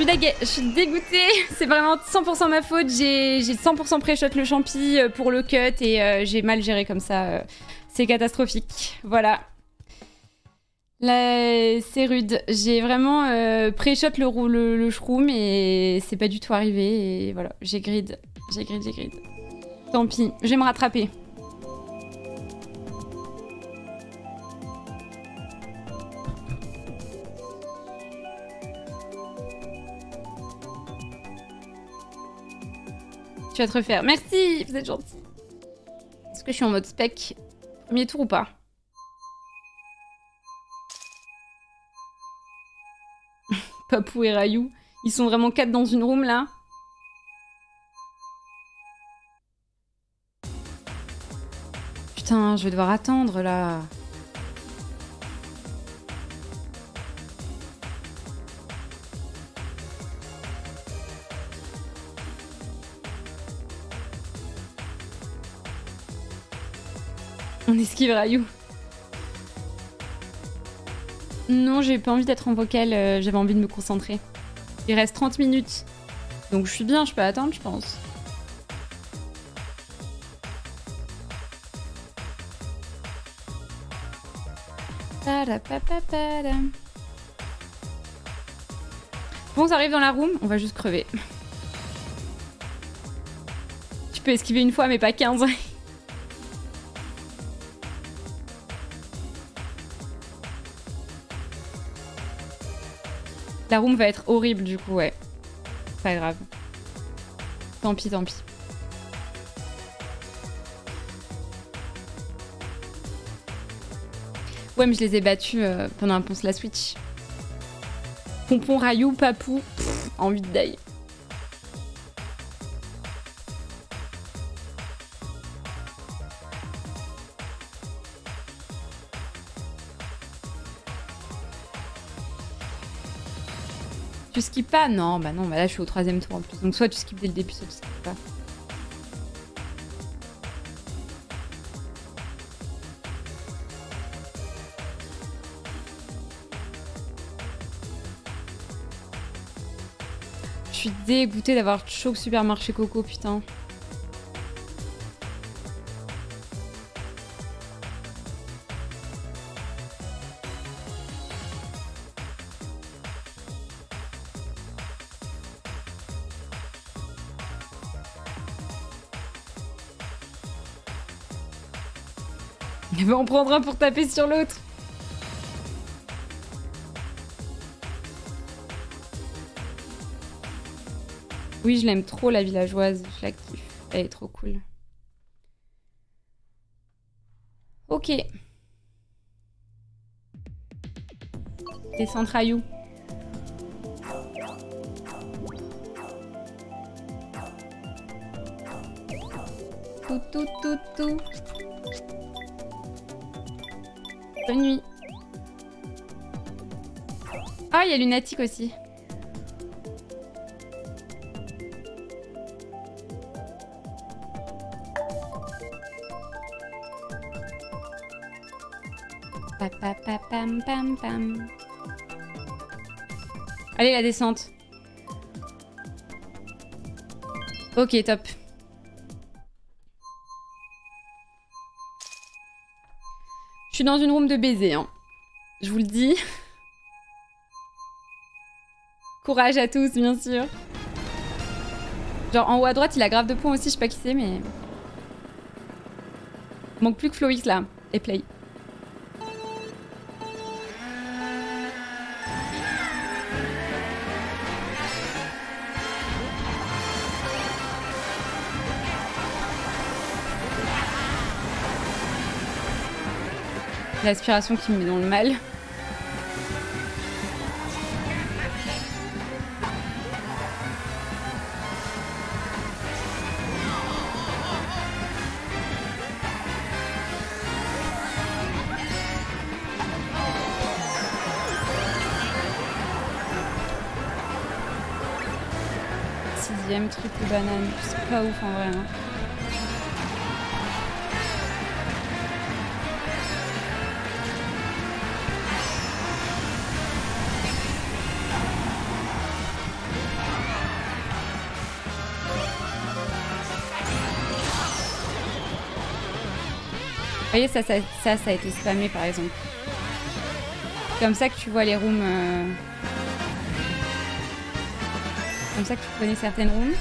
Je suis je suis dégoûtée, *laughs* c'est vraiment 100% ma faute. J'ai j'ai 100% pré-shot le champi euh, pour le cut et euh, j'ai mal géré comme ça. euh, C'est catastrophique. Voilà. Là, c'est rude. J'ai vraiment euh, pré-shot le, le shroom et c'est pas du tout arrivé. Et voilà, j'ai grid. J'ai grid, j'ai grid. Tant pis, je vais me rattraper. Tu vas te refaire. Merci, vous êtes gentil. Est-ce que je suis en mode spec? Premier tour ou pas? Papou et Rayou. Ils sont vraiment quatre dans une room là Putain, je vais devoir attendre là. On esquive Rayou. Non, j'ai pas envie d'être en vocal, euh, j'avais envie de me concentrer. Il reste 30 minutes. Donc je suis bien, je peux attendre, je pense. Bon, ça arrive dans la room, on va juste crever. *laughs* Tu peux esquiver une fois, mais pas 15. La room va être horrible du coup, ouais. Pas grave. Tant pis, tant pis. Ouais, mais je les ai battus euh, pendant un ponce la Switch. Pompon, Rayou, Papou, pff, envie de. Tu skippes pas Non, bah non, bah là je suis au troisième tour en plus. Donc soit tu skippes dès le début, soit tu skippes pas. Je suis dégoûtée d'avoir choc supermarché Coco, putain. En prendre un pour taper sur l'autre. Oui, je l'aime trop, la villageoise. Je. Elle est trop cool. Ok. Descendre Rayou. Tout, tout, tout, tout. Bonne nuit. Ah, il y a Lunatic aussi. Pa, pa, pa, pam, pam, pam. Allez, la descente. Ok, top. Suis dans une room de baiser, hein. Je vous le dis. Courage à tous, bien sûr. Genre, en haut à droite, il a grave de points aussi, je sais pas qui c'est, mais... Il manque plus que Floix, là. Et Play. L'aspiration qui me met dans le mal. Sixième triple banane, c'est pas ouf en vrai. hein. Vous voyez, ça, ça, ça, a été spammé par exemple. C'est comme ça que tu vois les rooms. euh, Comme ça que tu connais certaines rooms.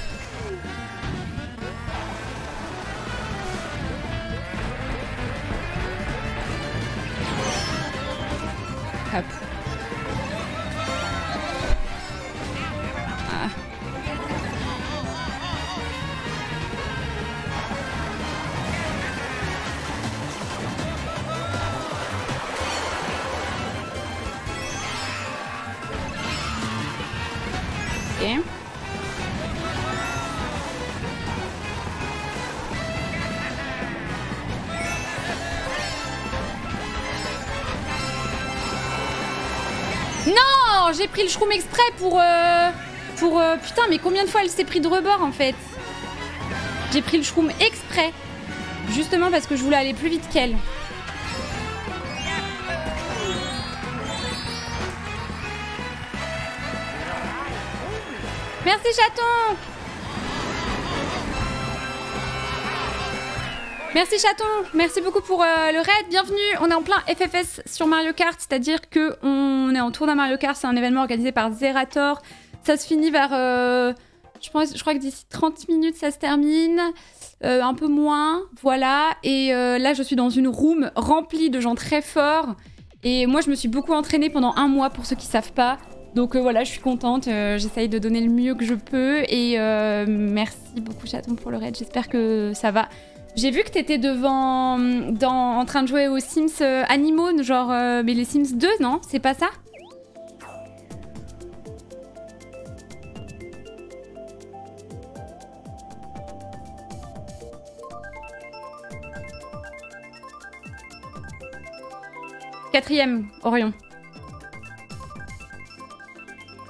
Pris le shroom exprès pour... euh, pour... euh, putain, mais combien de fois elle s'est pris de rebord, en fait J'ai pris le shroom exprès. Justement parce que je voulais aller plus vite qu'elle. Merci chaton Merci chaton, merci beaucoup pour euh, le raid, bienvenue. On est en plein FFS sur Mario Kart, c'est-à-dire que on est en tour d'un Mario Kart, c'est un événement organisé par Zerator. Ça se finit vers, euh, je pense, je crois que d'ici 30 minutes ça se termine, Euh, un peu moins, voilà. Et euh, là je suis dans une room remplie de gens très forts. Et moi je me suis beaucoup entraînée pendant un mois pour ceux qui savent pas. Donc voilà, je suis contente, j'essaye de donner le mieux que je peux. Et merci beaucoup chaton pour le raid, j'espère que ça va. J'ai vu que t'étais devant, en train de jouer aux Sims euh, animaux, genre, mais les Sims 2, non? C'est pas ça? Quatrième, Orion.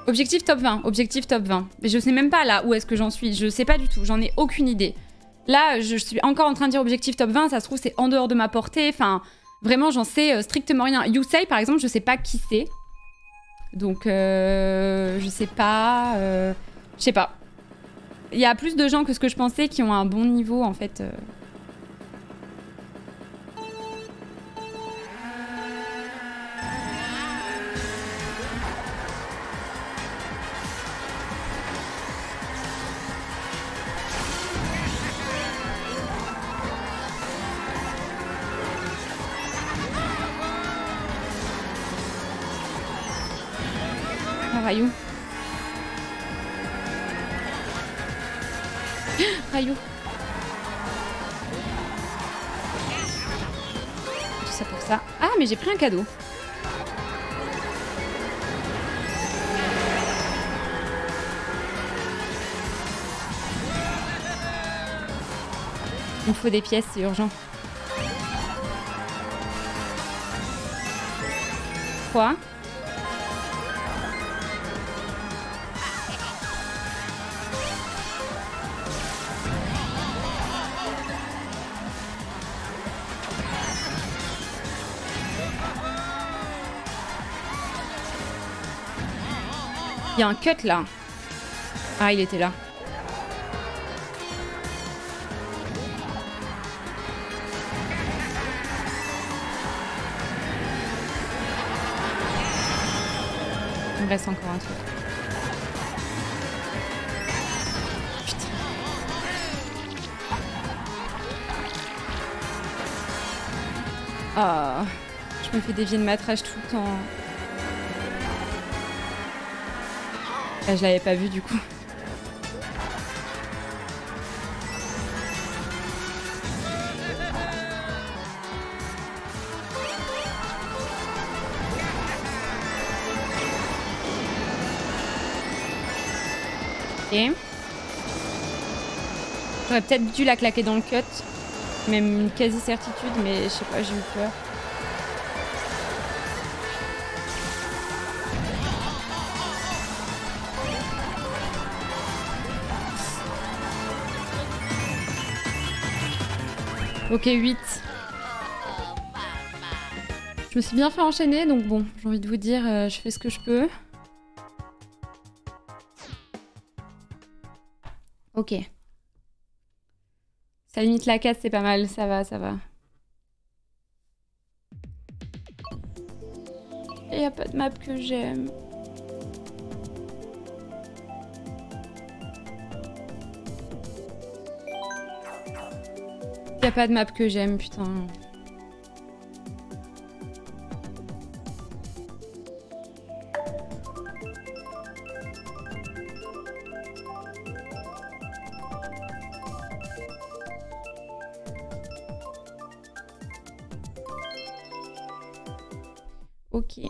Objectif top 20, objectif top 20. Mais je sais même pas là où est-ce que j'en suis, je sais pas du tout, j'en ai aucune idée. Là, je suis encore en train de dire objectif top 20, ça se trouve c'est en dehors de ma portée, enfin vraiment j'en sais euh, strictement rien. Yusei par exemple, je sais pas qui c'est. Donc euh, je sais pas, euh, je sais pas. Il y a plus de gens que ce que je pensais qui ont un bon niveau en fait. cadeau. Il faut des pièces, c'est urgent. 3, un cut là. Ah, il était là. Il me reste encore un truc. Ah, je me fais dévier de ma trage tout le temps. Ah, je l'avais pas vu du coup. Okay. J'aurais peut-être dû la claquer dans le cut, même une quasi certitude, mais je sais pas, j'ai eu peur. Ok, 8. Je me suis bien fait enchaîner, donc bon, j'ai envie de vous dire, euh, je fais ce que je peux. Ok. Ça limite la 4, c'est pas mal, ça va, ça va. Et y a pas de map que j'aime. Pas de map que j'aime, putain. Ok.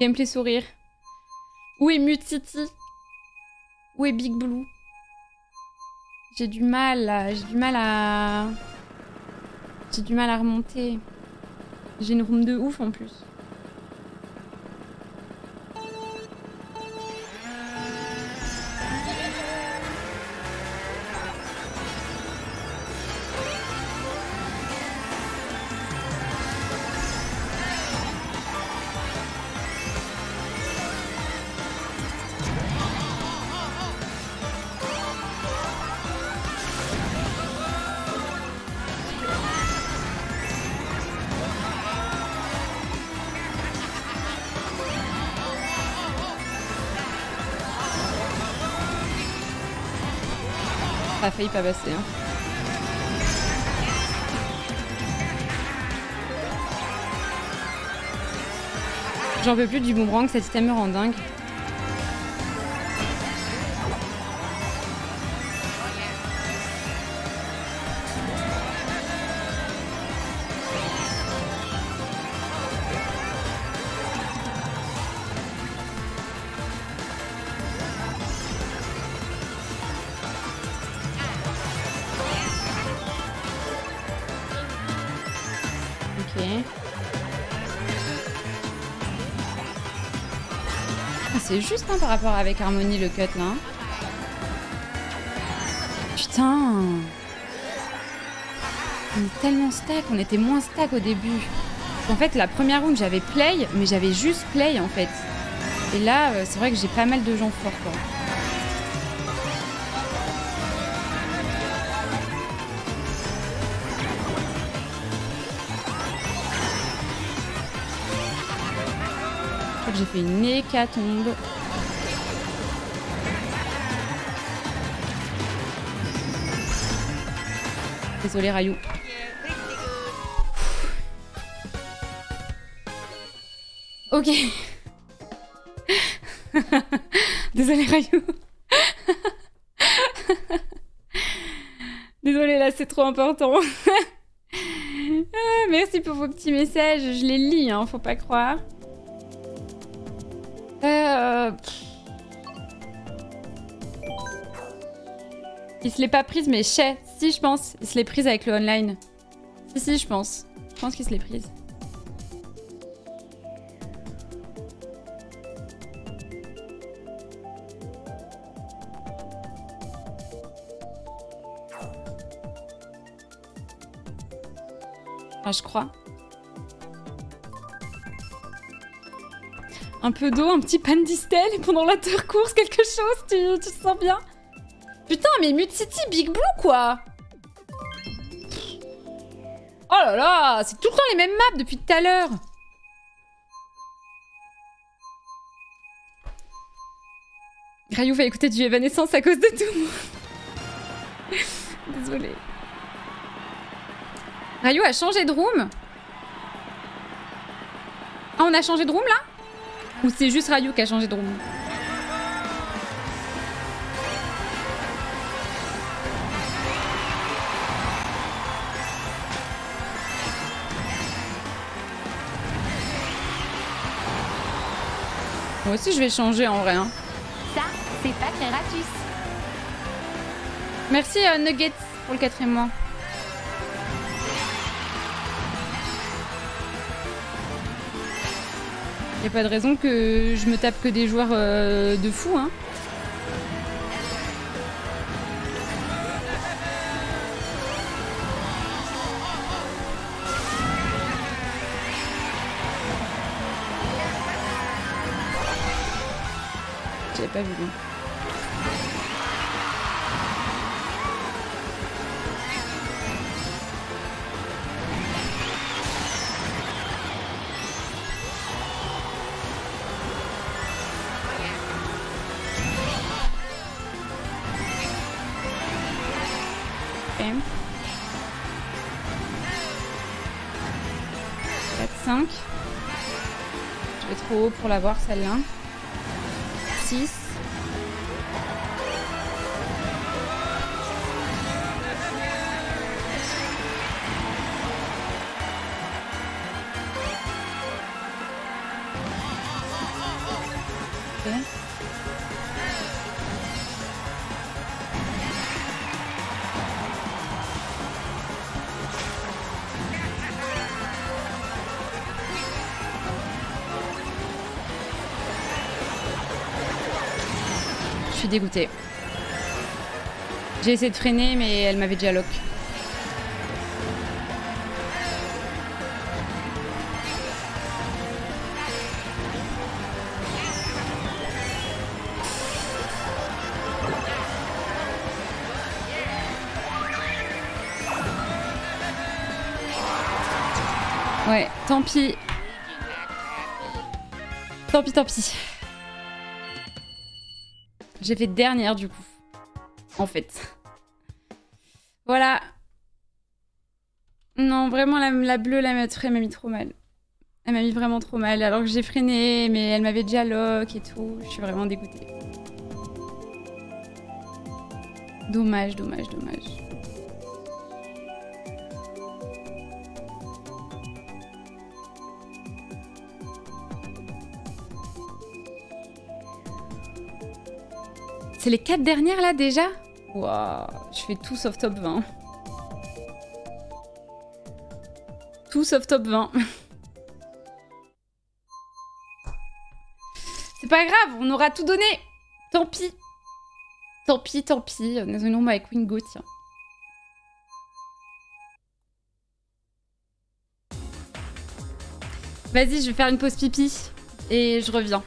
Gameplay sourire. Où est Mute Où est Big Blue? J'ai du mal, j'ai du mal à... J'ai du mal à remonter. J'ai une room de ouf en plus. Pas. Hein. J'en peux plus du boomerang, cet item me rend dingue. Juste hein, par rapport avec Harmony le cut là. Putain. On est tellement stack, on était moins stack au début. En fait, la première round j'avais play, mais j'avais juste play en fait. Et là, euh, c'est vrai que j'ai pas mal de gens forts quoi. J'ai fait une hécatombe. Désolé Rayou. Ok. *laughs* Désolé Rayou. *laughs* Désolé là, c'est trop important. *laughs* Merci pour vos petits messages, je les lis, hein, faut pas croire. Euh... Il se l'est pas prise, mais chez. Si, je pense. Il se l'est prise avec le online. Si, si, je pense. Je pense qu'il se l'est prise. Enfin, je crois. Un peu d'eau, un petit pan d'istel pendant l'intercourse, quelque chose, tu, tu te sens bien? Putain, mais Mute City, Big Blue, quoi Oh là là, c'est tout le temps les mêmes maps depuis tout à l'heure Rayou va écouter du Evanescence à cause de tout. *laughs* Désolée. Rayou a changé de room Ah, on a changé de room, là? Ou c'est juste Rayou qui a changé de room? Moi aussi, je vais changer en vrai. hein. Ça, c'est pas ratus. Merci euh, Nuggets pour le quatrième mois. Y a pas de raison que je me tape que des joueurs euh, de fou, hein. Pas vu. lui. Ok. 4, 5. Je vais trop haut pour l'avoir celle-là. Dégoûtée. J'ai essayé de freiner, mais elle m'avait déjà lock. Ouais, tant pis. Tant pis, tant pis. J'ai fait dernière du coup. En fait. Voilà. Non, vraiment, la, bleue, la elle m'a mis trop mal. Elle m'a mis vraiment trop mal. Alors que j'ai freiné, mais elle m'avait déjà lock et tout. Je suis vraiment dégoûtée. Dommage, dommage, dommage. C'est les quatre dernières là déjà? Waouh, je fais tout sauf top 20. Tout sauf top 20. C'est pas grave, on aura tout donné. Tant pis. Tant pis, tant pis. Est une avec Wingo, tiens. Vas-y, je vais faire une pause pipi et je reviens.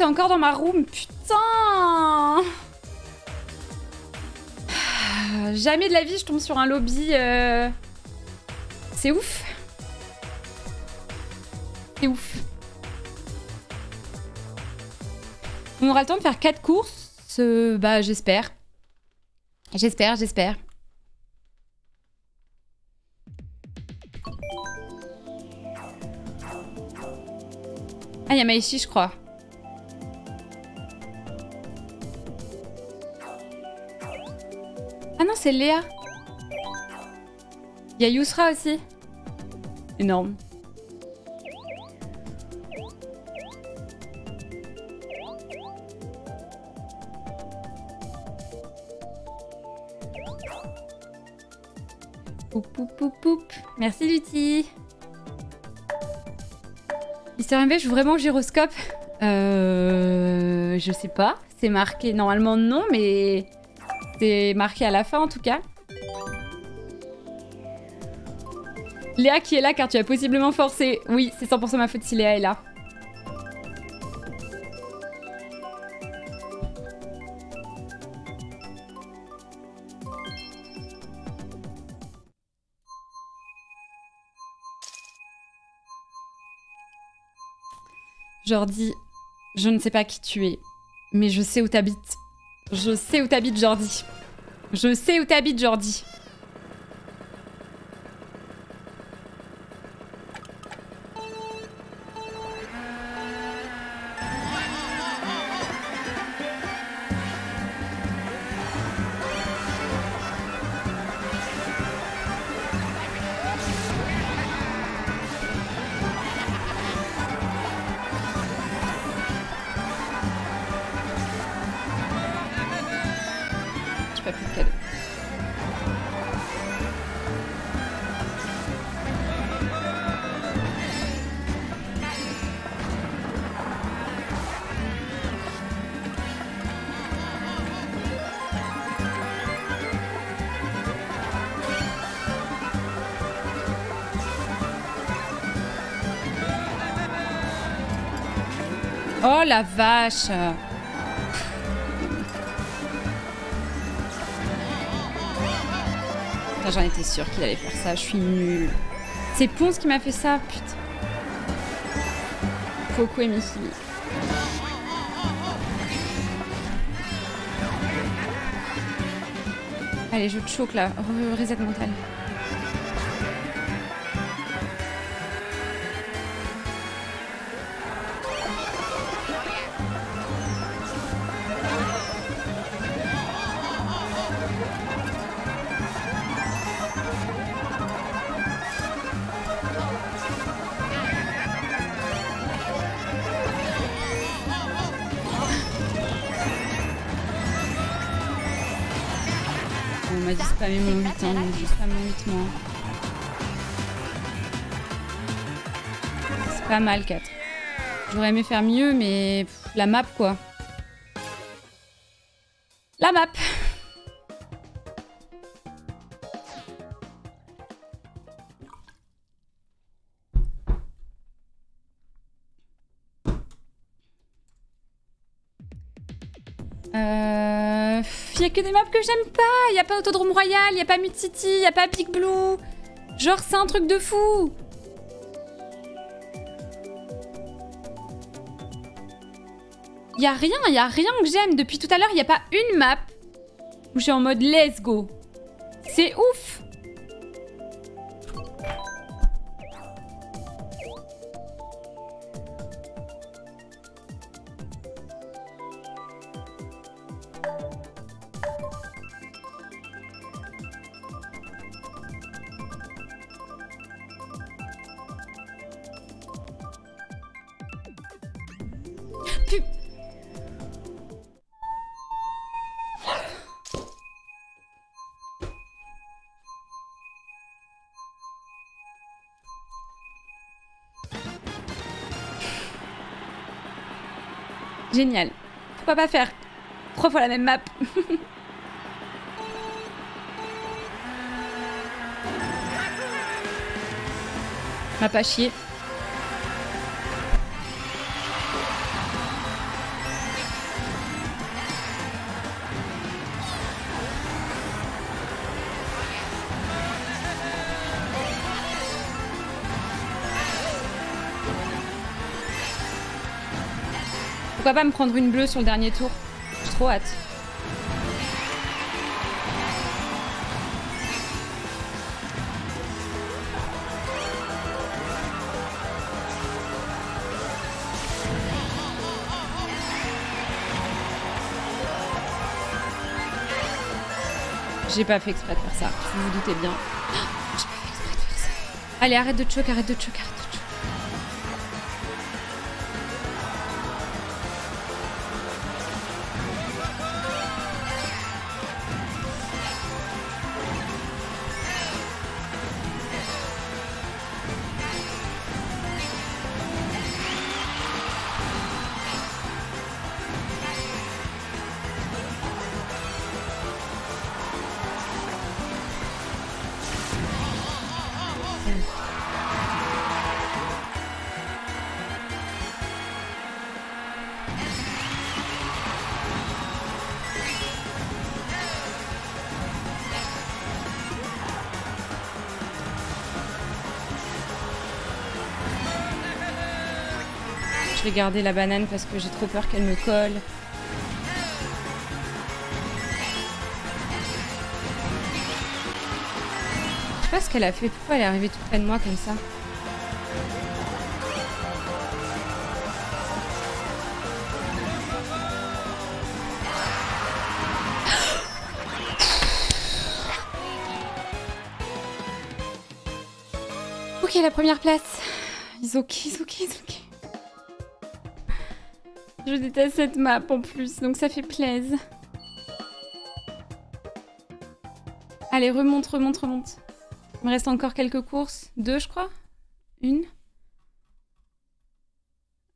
C'est encore dans ma room, putain Jamais de la vie je tombe sur un lobby. euh, C'est ouf. C'est ouf. On aura le temps de faire 4 courses. euh, Bah, j'espère. J'espère, j'espère. Ah, il y a Maïchi, je crois. C'est Léa. Il y a Yusra aussi. Énorme. Poup, poup, poup, poup. Merci Lutti. Mister je joue vraiment au gyroscope Euh... Je sais pas. C'est marqué normalement non, mais... C'est marqué à la fin en tout cas. Léa qui est là car tu as possiblement forcé. Oui, c'est 100% ma faute si Léa est là. Jordi, je ne sais pas qui tu es, mais je sais où t'habites. Je sais où t'habites, Jordi. Je sais où t'habites, Jordi. Oh la vache J'en étais sûre qu'il allait faire ça, je suis nulle. C'est Ponce qui m'a fait ça, putain. Coco et Missy. Allez, je te choque là, Re- reset mental. Mal 4. J'aurais aimé faire mieux, mais la map quoi. La map Euh... Y a que des maps que j'aime pas. Y a pas Autodrome Royal, y a pas Mid City, y a pas Big Blue. Genre, c'est un truc de fou. Y a rien, y a rien que j'aime. Depuis tout à l'heure, y a pas une map où je suis en mode let's go. C'est ouf. Génial. Pourquoi pas faire trois fois la même map *laughs* M'a pas chier. Pourquoi pas me prendre une bleue sur le dernier tour? J'ai trop hâte. J'ai pas fait exprès de faire ça, vous vous doutez bien. *gasps* J'ai pas fait exprès. Allez, arrête de choke, arrête de choke, arrête de choke. Je vais garder la banane parce que j'ai trop peur qu'elle me colle. Je sais pas ce qu'elle a fait. Pourquoi elle est arrivée tout près de moi comme ça? *gasps* Ok, la première place. Ils ont Je déteste cette map en plus, donc ça fait plaisir. Allez, remonte, remonte, remonte. Il me reste encore quelques courses. Deux, je crois Une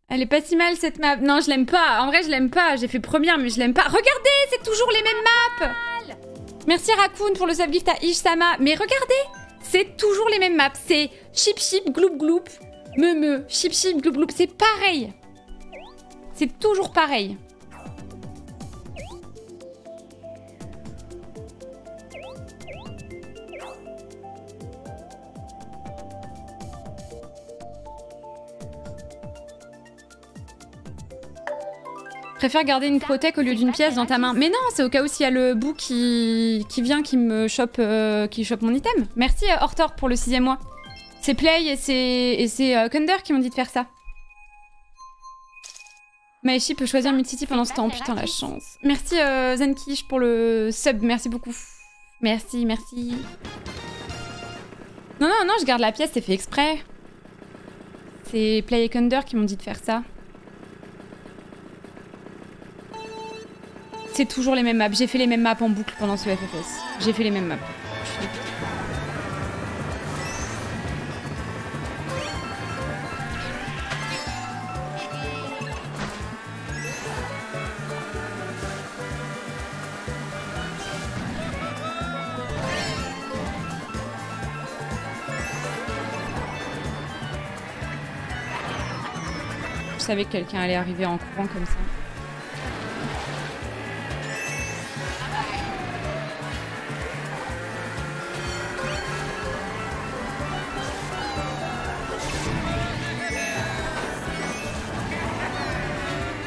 Elle est pas si mal cette map. Non, je l'aime pas. En vrai, je l'aime pas. J'ai fait première, mais je l'aime pas. Regardez, c'est toujours les mêmes maps Merci Raccoon pour le subgift à Ishsama. Mais regardez, c'est toujours les mêmes maps. C'est chip chip, gloup gloup, me me, chip chip, gloup gloup. C'est pareil. C'est toujours pareil. Préfère garder une protec au lieu d'une pièce dans ta main. Mais non, c'est au cas où s'il y a le bout qui, qui vient, qui me chope, euh, qui chope mon item. Merci euh, Hortor pour le sixième mois. C'est Play et c'est euh, Kunder qui m'ont dit de faire ça. Maeshi peut choisir multi pendant ce temps. Putain, la chance. Merci euh, Zenkish pour le sub. Merci beaucoup. Merci, merci. Non, non, non, je garde la pièce, c'est fait exprès. C'est Play et Kunder qui m'ont dit de faire ça. C'est toujours les mêmes maps. J'ai fait les mêmes maps en boucle pendant ce FFS. J'ai fait les mêmes maps. Savais que quelqu'un allait arriver en courant comme ça.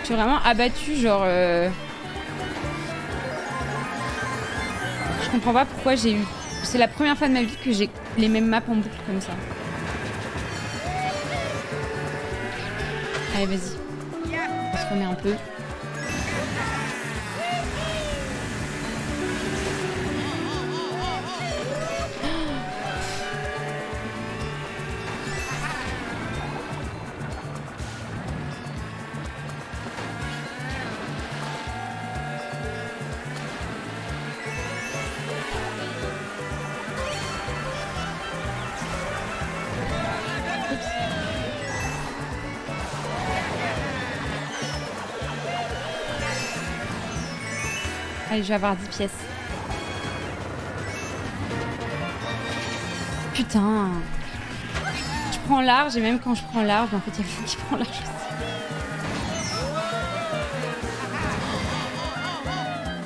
Je suis vraiment abattue, genre... euh, Je comprends pas pourquoi j'ai eu... C'est la première fois de ma vie que j'ai les mêmes maps en boucle comme ça. Allez, vas-y. On se remet un peu. Allez, je vais avoir 10 pièces. Putain. Je prends large et même quand je prends large, en fait, il y a quelqu'un qui *laughs* prend large aussi.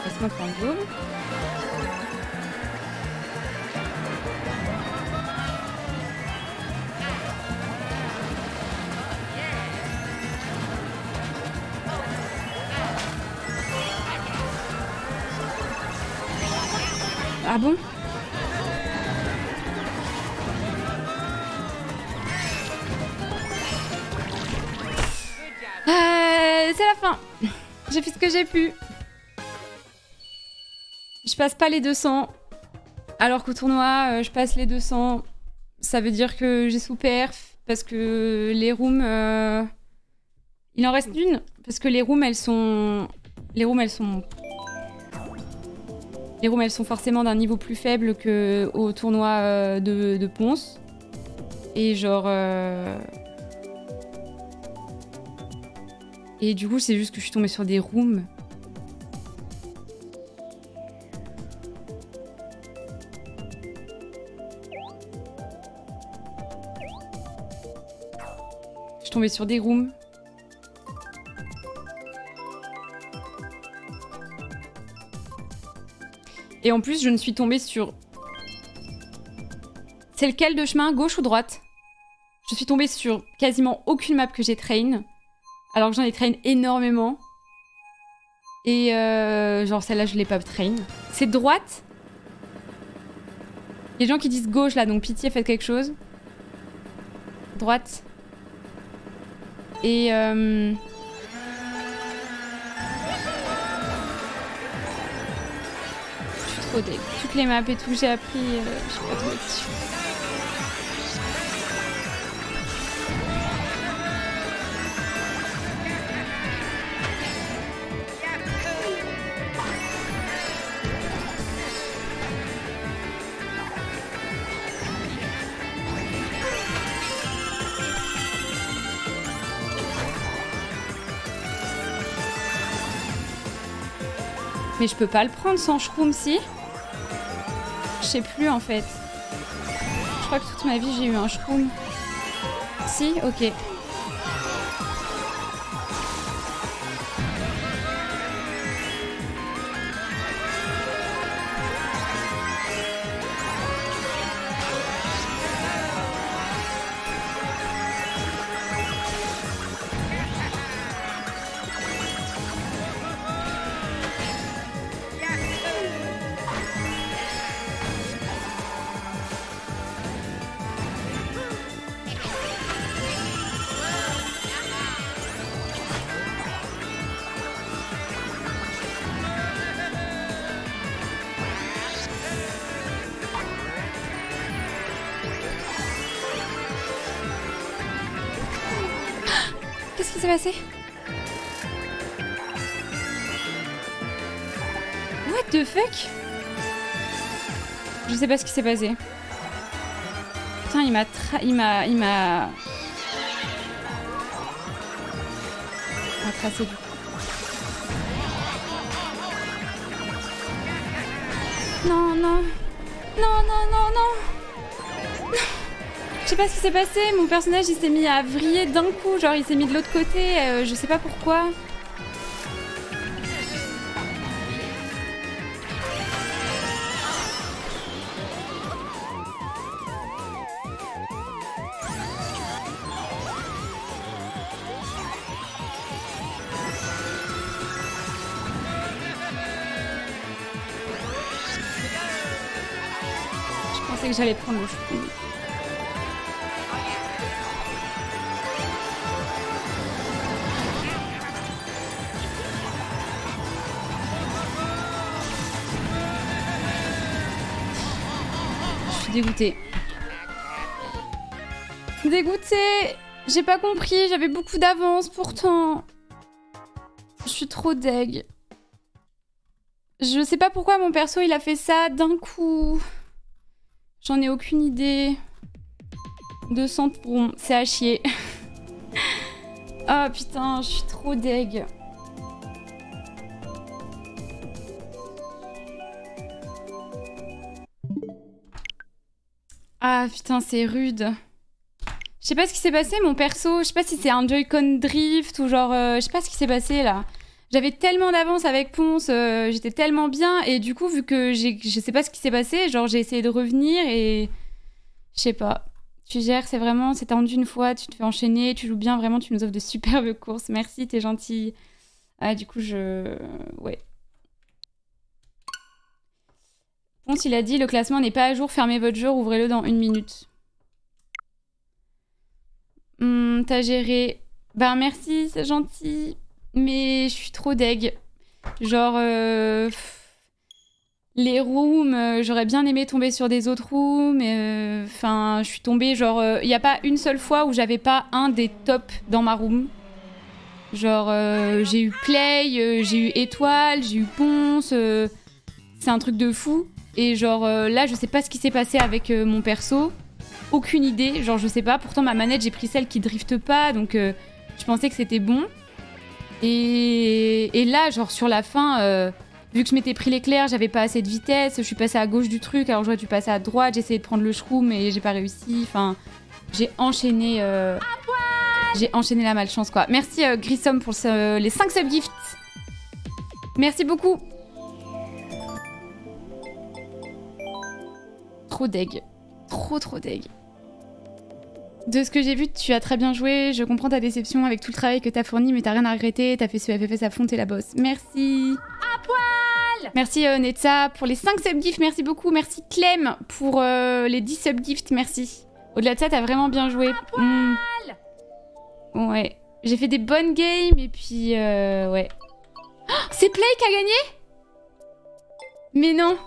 Laisse-moi prendre double. Ah bon Euh, C'est la fin. *laughs* J'ai fait ce que j'ai pu. Je passe pas les 200. Alors qu'au tournoi, euh, je passe les 200. ça veut dire que j'ai sous perf parce que les rooms. euh, Il en reste une parce que les rooms elles sont. Les rooms elles sont. Les rooms elles sont forcément d'un niveau plus faible que au tournoi euh, de, de Ponce. Et genre. euh, Et du coup, c'est juste que je suis tombée sur des rooms. Je suis tombée sur des rooms. Et en plus, je ne suis tombée sur. C'est lequel de chemin, gauche ou droite? Je suis tombée sur quasiment aucune map que j'ai train. Alors que j'en ai train énormément. Et euh, genre celle-là, je l'ai pas train. C'est droite? Les gens qui disent gauche là, donc pitié, faites quelque chose. Droite. Et euh... Toutes les maps et tout, j'ai appris. euh, je suis pas trop. Mais je peux pas le prendre sans shroom, si? Sais plus en fait. Je crois que toute ma vie j'ai eu un shroom. Si Ok. Pas ce qui s'est passé. Putain, il m'a. Il m'a... Il m'a... Tracé du. Non, non. Non, non, non, non. Je sais pas ce qui s'est passé, mon personnage il s'est mis à vriller d'un coup, genre il s'est mis de l'autre côté, euh, je sais pas pourquoi. J'ai pas compris, j'avais beaucoup d'avance pourtant. Je suis trop deg. Je sais pas pourquoi mon perso il a fait ça d'un coup. J'en ai aucune idée. 200 bon, c'est à chier. *laughs* Ah putain, je suis trop deg. Ah putain, c'est rude. Je sais pas ce qui s'est passé, mon perso. Je sais pas si c'est un Joy-Con drift ou genre. euh, je sais pas ce qui s'est passé là. J'avais tellement d'avance avec Ponce, euh, j'étais tellement bien, et du coup, vu que je sais pas ce qui s'est passé, genre j'ai essayé de revenir et. Je sais pas. Tu gères, c'est vraiment. C'est tendu une fois, tu te fais enchaîner, tu joues bien, vraiment, tu nous offres de superbes *laughs* courses. Merci, t'es gentil. Ah, du coup, je. Ouais. Ponce, il a dit le classement n'est pas à jour, fermez votre jeu, ouvrez-le dans une minute. Hmm, T'as géré. Ben merci, c'est gentil. Mais je suis trop deg. Genre. euh, les rooms, euh, j'aurais bien aimé tomber sur des autres rooms. euh, Enfin, je suis tombée, genre, il n'y a pas une seule fois où j'avais pas un des tops dans ma room. Genre, j'ai eu Play, j'ai eu Étoile, j'ai eu Ponce. c'est un truc de fou. Et genre, là, je sais pas ce qui s'est passé avec mon perso. Aucune idée, genre, je sais pas. Pourtant, ma manette, j'ai pris celle qui drifte pas, donc euh, je pensais que c'était bon. Et, là, genre, sur la fin, euh, vu que je m'étais pris l'éclair, j'avais pas assez de vitesse, je suis passée à gauche du truc, alors j'aurais dû passer à droite, j'ai essayé de prendre le shroom et j'ai pas réussi. Enfin, j'ai enchaîné. euh, j'ai enchaîné la malchance, quoi. Merci, Grissom, pour les 5 subgifts. Merci beaucoup. Trop deg. Trop, trop deg. De ce que j'ai vu, tu as très bien joué. Je comprends ta déception avec tout le travail que t'as fourni, mais t'as rien à regretter. T'as fait ce FFS à fond, t'es la boss. Merci. À poil Merci euh, Netza pour les 5 subgifts, merci beaucoup. Merci Clem pour euh, les 10 subgifts, merci. Au-delà de ça, t'as vraiment bien joué. Hmm. Ouais. J'ai fait des bonnes games et puis euh, ouais. Oh, *gasps* c'est Play qui a gagné? Mais non.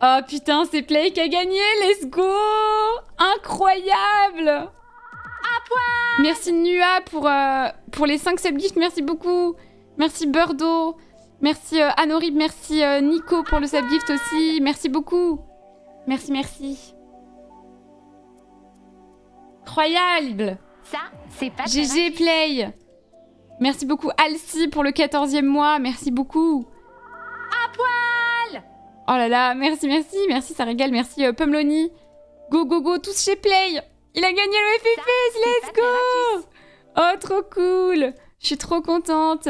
Oh putain, c'est Play qui a gagné, let's go Incroyable Merci Nua pour, euh, pour les 5 subgifts, merci beaucoup. Merci Birdo. Merci euh, Anorib, merci euh, Nico pour le subgift aussi. Merci beaucoup. Merci, merci. Incroyable Ça, c'est pas GG Play Merci beaucoup Alcy pour le 14e mois, merci beaucoup À poil Oh là là, merci, merci, merci, ça régale, merci euh, Pumloni Go, go, go, tous chez Play. Il a gagné le FFS, let's go. Oh, trop cool. Je suis trop contente.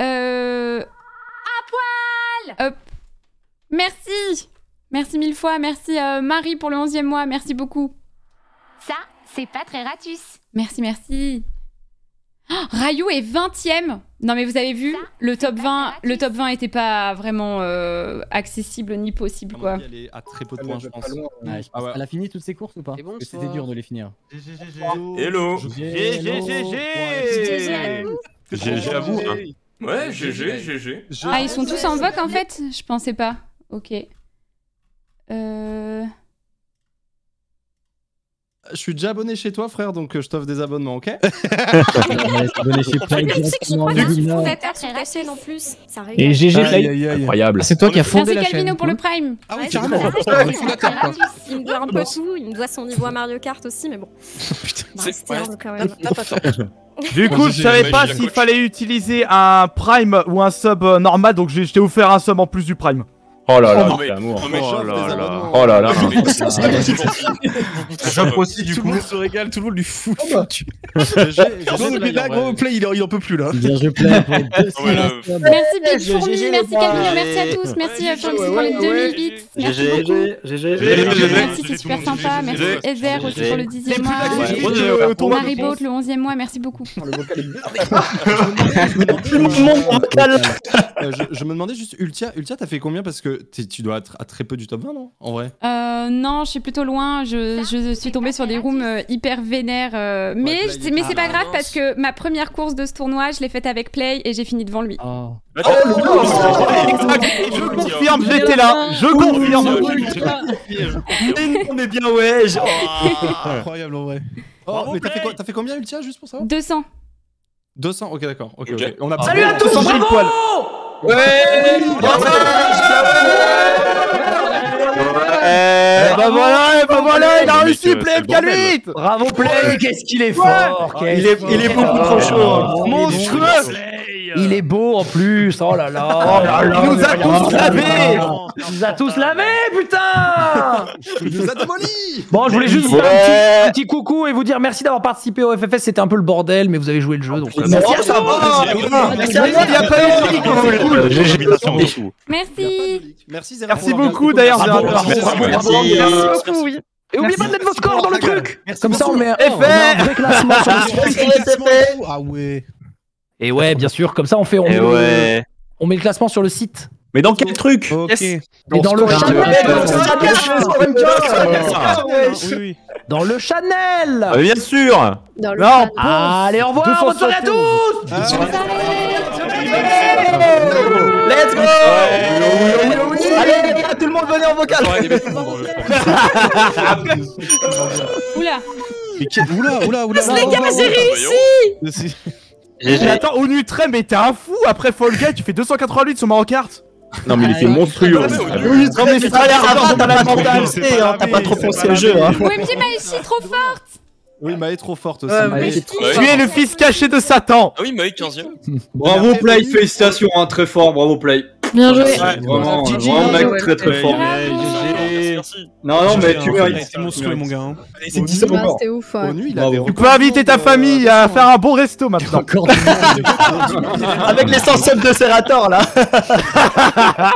Euh... À poil. Hop. Merci. Merci mille fois, merci euh, Marie pour le 11e mois, merci beaucoup. Ça, c'est pas très ratus. Merci, merci. Oh, Rayou est 20ème. Non mais vous avez vu, Ça, le top pas 20, gratuit. le top 20 était pas vraiment euh, accessible ni possible quoi. Elle est à très peu de points, je pense. loin. Ouais, je Ah pense- ouais. Elle a fini toutes ses courses ou pas Et Parce que bonsoir. C'était dur de les finir. Hello GG GG à vous. hein. Ouais, GG, GG. Ah ils sont tous en voc en fait Je pensais pas. Ok. Euh... Je suis déjà abonné chez toi, frère, donc euh, je t'offre des abonnements, ok? *laughs* Ouais, c'est donné chez Play Et. GG Play. Incroyable. C'est toi qui as fondé Merci la Calvino chaîne. pour le prime. Ah oui, carrément. Il me doit un peu tout, il me doit son niveau à Mario Kart aussi, mais bon. *laughs* Bah, quand même. Du coup, je savais pas s'il fallait utiliser un Prime ou un sub euh, normal, donc j'ai- je t'ai offert un sub en plus du Prime. Oh là là, quel amour. Oh Oh là là. Oh là là. J'apprécie du Tout coup. le monde se régale, tout le monde lui fout. bah. GG, GG, depuis là, gros, Play, il, il en peut plus là. Bien joué Play. Merci Big GG, Fourmi, merci. Calvino, merci à tous, merci euh, ouais, pour les ouais, 2000 ouais. bits, merci GG, beaucoup. GG, GG. Merci, c'est super sympa, merci Ezer aussi pour le 10e mois. Marie Boat le 11e mois, merci beaucoup. Le vocal est blindé. Tout le monde Euh, je, je me demandais juste, Ultia, Ultia t'as fait combien Parce que tu dois être à très peu du top 20, non En vrai? Euh, non, je suis plutôt loin. Je, je suis tombée sur des rooms euh, hyper vénères. euh, mais Play, mais c'est pas ah, grave parce que ma première course de ce tournoi, je l'ai faite avec Play et j'ai fini devant lui. Oh. Exact. Je confirme, j'étais là. Je confirme. On est bien, ouais. *laughs* Incroyable en vrai. Oh, mais t'as fait, Play. quoi- t'as fait combien, Ultia, juste pour savoir? 200. 200 Ok, d'accord. Ok, Ok. ok. On a Salut à tous, Eh bah voilà, eh bah voilà, il a réussi, Play bordel. F8 Bravo Play, qu'est-ce qu'il est fort. Il est, il est beaucoup trop chaud. Il Monstrueux Il est beau en plus, oh là là. *laughs* Oh là là, il nous a tous lavés. Il nous a tous lavés, putain. Il nous a démolis. Bon, je voulais juste vous faire un petit, un petit coucou et vous dire merci d'avoir participé au FFS. C'était un peu le bordel, mais vous avez joué le jeu. Donc, euh, merci à va Merci à toi, il y a pas eu de Euh, merci. beaucoup. Merci. Merci, Zéra, Merci beaucoup, d'ailleurs, Merci, beaucoup, oui. Et oubliez pas de mettre vos scores dans le truc. Comme ça, on met, un vrai classement sur le. Ah ouais. Et ouais, bien sûr, comme ça, on fait... On, met Et le- ouais. on met le classement sur le site. Mais dans quel truc dans le Chanel dans le Chanel, Oui. Dans le Chanel. Bien sûr. Dans le Non, Allez, au revoir, bonne soirée à tous. Ah. Let's go. Allez les gars, tout le monde venez en vocal. Oula. Oula, oula, oula. Les gars, j'ai réussi Mais attends, Onutrem, mais t'es un fou Après Fall Guy, tu fais 288 sur Mario Kart Non, mais il était monstrueux. Oui, non mais avant t'as la mentalité, hein, t'as pas trop pensé au jeu. OMG Maïchi, trop forte Oui, Maë est trop forte aussi. Maë c'est Tu es le fils caché de Satan Ah oui, Maï 15ème. Bravo, Play, félicitations, hein, très fort, bravo, Play. Bien joué. Ouais. Vraiment, GG. vraiment, mec, très très fort. Merci. Non, non, mais tu mérites. C'est monstrueux, mon gars. hein. C'est 10 ans Ah, encore. C'était ouf, Tu peux inviter ta famille à faire un bon resto maintenant Encore du monde. *laughs* Avec les 100 subs de Serrator là. *laughs*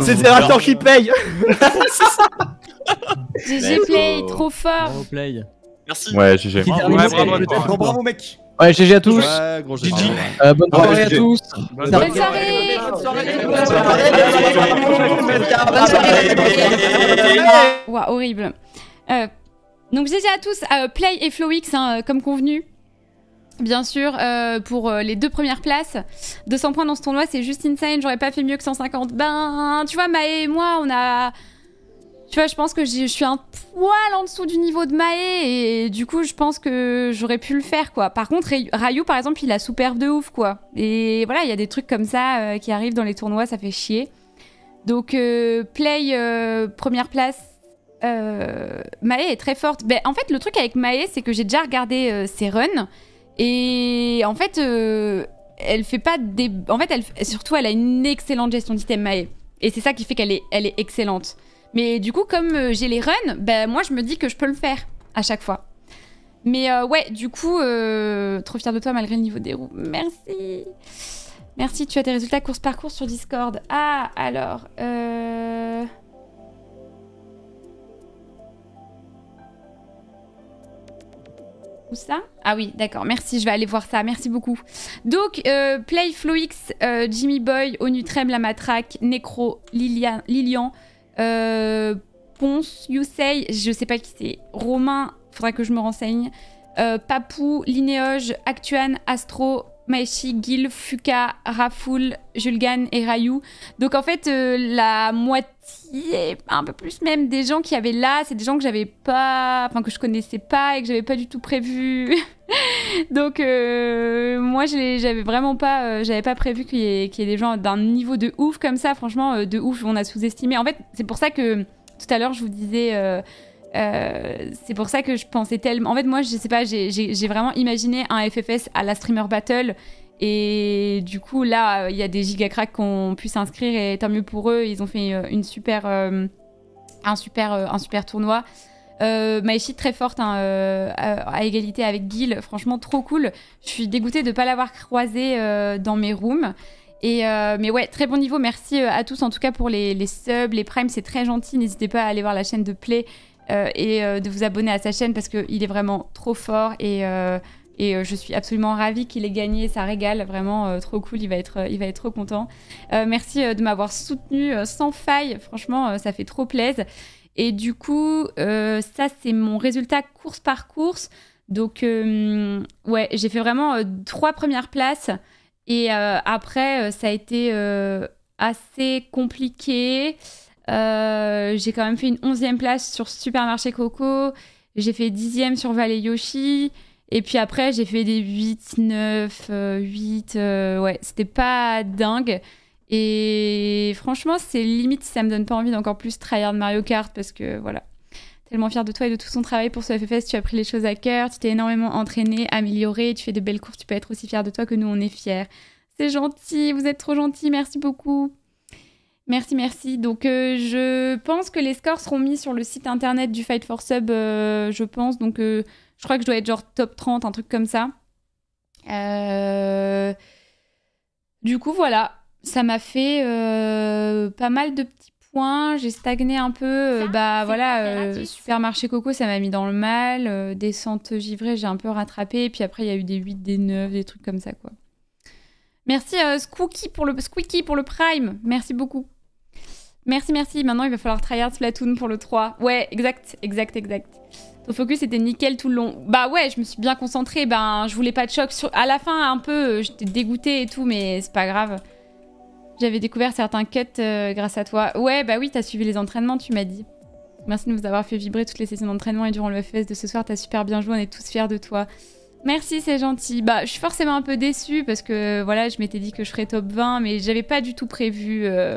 C'est Zerator qui paye *laughs* GG Play, trop fort play. Merci. Ouais, GG. Termine ouais, bravo, bravo, Bravo, mec. Ouais, GG à tous. Ouais, gros GG. Euh, bonne Ouais, soirée à GG. tous. Bonne soirée Ouah, horrible. Euh, donc GG à tous, euh, Play et FlowX, hein, euh, comme convenu. Bien sûr, euh, pour euh, les deux premières places. 200 points dans ce tournoi, c'est juste insane. J'aurais pas fait mieux que 150. Ben, tu vois, Maë et moi, on a... Tu vois, je pense que je suis un poil en dessous du niveau de Maë et du coup, je pense que j'aurais pu le faire, quoi. Par contre, Ray- Rayou, par exemple, il a superbe de ouf, quoi. Et voilà, il y a des trucs comme ça euh, qui arrivent dans les tournois, ça fait chier. Donc, euh, Play, euh, première place. Maë est très forte. Ben, en fait, le truc avec Maë, c'est que j'ai déjà regardé ses runs. Et en fait, elle fait pas des. En fait, elle, surtout, elle a une excellente gestion d'item Maë. Et c'est ça qui fait qu'elle est, elle est excellente. Mais du coup, comme euh, j'ai les runs, ben moi, je me dis que je peux le faire à chaque fois. Mais euh, ouais, du coup, euh, trop fière de toi malgré le niveau des roues. Merci. Merci, tu as tes résultats course par course sur Discord. Ah, alors. Où ça? Ah oui, d'accord. Merci, je vais aller voir ça. Merci beaucoup. Donc, Play, FlowX, euh, Jimmy Boy, Onutrem, La Matraque, Necro, Lilian, Lilian euh, Ponce, Yusei, je sais pas qui c'est, Romain, faudra que je me renseigne, euh, Papou, Linéoge, Actuan, Astro, Maeshi, Gil, Fuka, Rafoul, Julgan et Rayou. Donc en fait, euh, la moitié, un peu plus même, des gens qui avaient là, c'est des gens que j'avais pas, enfin que je connaissais pas et que j'avais pas du tout prévu. *laughs* Donc euh, moi, j'avais vraiment pas, euh, j'avais pas prévu qu'il y, ait- des gens d'un niveau de ouf comme ça. Franchement, euh, de ouf, on a sous-estimé. En fait, c'est pour ça que tout à l'heure, je vous disais. euh, c'est pour ça que je pensais tellement. En fait, moi, je sais pas, j'ai vraiment imaginé un FFS à la Streamer Battle. Et du coup, là, il y a des gigacracks qui ont pu s'inscrire et tant mieux pour eux. Ils ont fait euh, super, euh, un, super, euh, un super tournoi. Euh, Maeshi très forte hein, à, égalité avec Gil, franchement trop cool. Je suis dégoûtée de ne pas l'avoir croisé euh, dans mes rooms. Et mais ouais, très bon niveau. Merci à tous en tout cas pour les, les subs, les primes, c'est très gentil. N'hésitez pas à aller voir la chaîne de Play et de vous abonner à sa chaîne parce qu'il est vraiment trop fort et, et euh, je suis absolument ravie qu'il ait gagné. Ça régale, vraiment euh, trop cool. Il va être, il va être trop content. Euh, merci euh, de m'avoir soutenu euh, sans faille. Franchement, euh, ça fait trop plaisir. Et du coup, euh, ça, c'est mon résultat course par course. Donc, euh, ouais, j'ai fait vraiment euh, trois premières places. Et euh, après, euh, ça a été euh, assez compliqué. Euh, j'ai quand même fait une onzième place sur Supermarché Coco. J'ai fait dixième sur Valley Yoshi. Et puis après, j'ai fait des 8, 9, euh, 8. euh, ouais, c'était pas dingue. Et franchement, c'est limite ça me donne pas envie d'encore plus tryhard Mario Kart parce que voilà. Tellement fière de toi et de tout son travail pour ce FFS, tu as pris les choses à cœur, tu t'es énormément entraîné, amélioré, tu fais de belles courses, tu peux être aussi fier de toi que nous on est fiers. C'est gentil, vous êtes trop gentil, merci beaucoup. Merci, merci. Donc euh, je pense que les scores seront mis sur le site internet du Fight for Sub, euh, je pense. Donc euh, je crois que je dois être genre top 30, un truc comme ça. Euh, Du coup, voilà. Ça m'a fait euh, pas mal de petits points. J'ai stagné un peu. Euh, Ça, bah voilà, supermarché coco, ça m'a mis dans le mal. Descente givrée, j'ai un peu rattrapé. Et puis après, il y a eu des 8, des 9, des trucs comme ça, quoi. Merci euh, Squeaky, pour le, Squeaky pour le Prime. Merci beaucoup. Merci, merci. Maintenant, il va falloir tryhard Splatoon pour le 3. Ouais, exact, exact, exact. Ton focus était nickel tout le long. Bah ouais, je me suis bien concentrée. Ben, je voulais pas de choc. Sur... À la fin, un peu, euh, j'étais dégoûtée et tout, mais c'est pas grave. J'avais découvert certains cuts euh, grâce à toi. Ouais, bah oui, t'as suivi les entraînements, tu m'as dit. Merci de nous avoir fait vibrer toutes les sessions d'entraînement et durant le FS de ce soir, t'as super bien joué, on est tous fiers de toi. Merci, c'est gentil. Bah, je suis forcément un peu déçue parce que voilà, je m'étais dit que je ferais top 20, mais j'avais pas du tout prévu euh,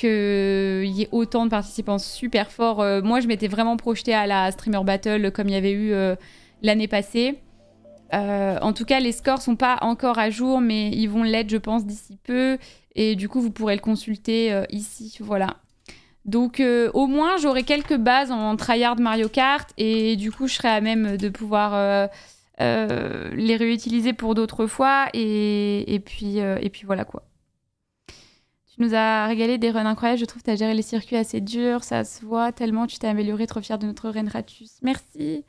qu'il y ait autant de participants super forts. Euh, moi, je m'étais vraiment projetée à la Streamer Battle comme il y avait eu euh, l'année passée. Euh, en tout cas, les scores sont pas encore à jour, mais ils vont l'être, je pense, d'ici peu. Et du coup, vous pourrez le consulter ici. Voilà. Donc, au moins, j'aurai quelques bases en tryhard Mario Kart. Et du coup, je serai à même de pouvoir les réutiliser pour d'autres fois. Et, puis, et puis voilà quoi. Tu nous as régalé des runs incroyables. Je trouve que tu as géré les circuits assez durs. Ça se voit tellement. Tu t'es amélioré. Trop fier de notre reine Ratus. Merci.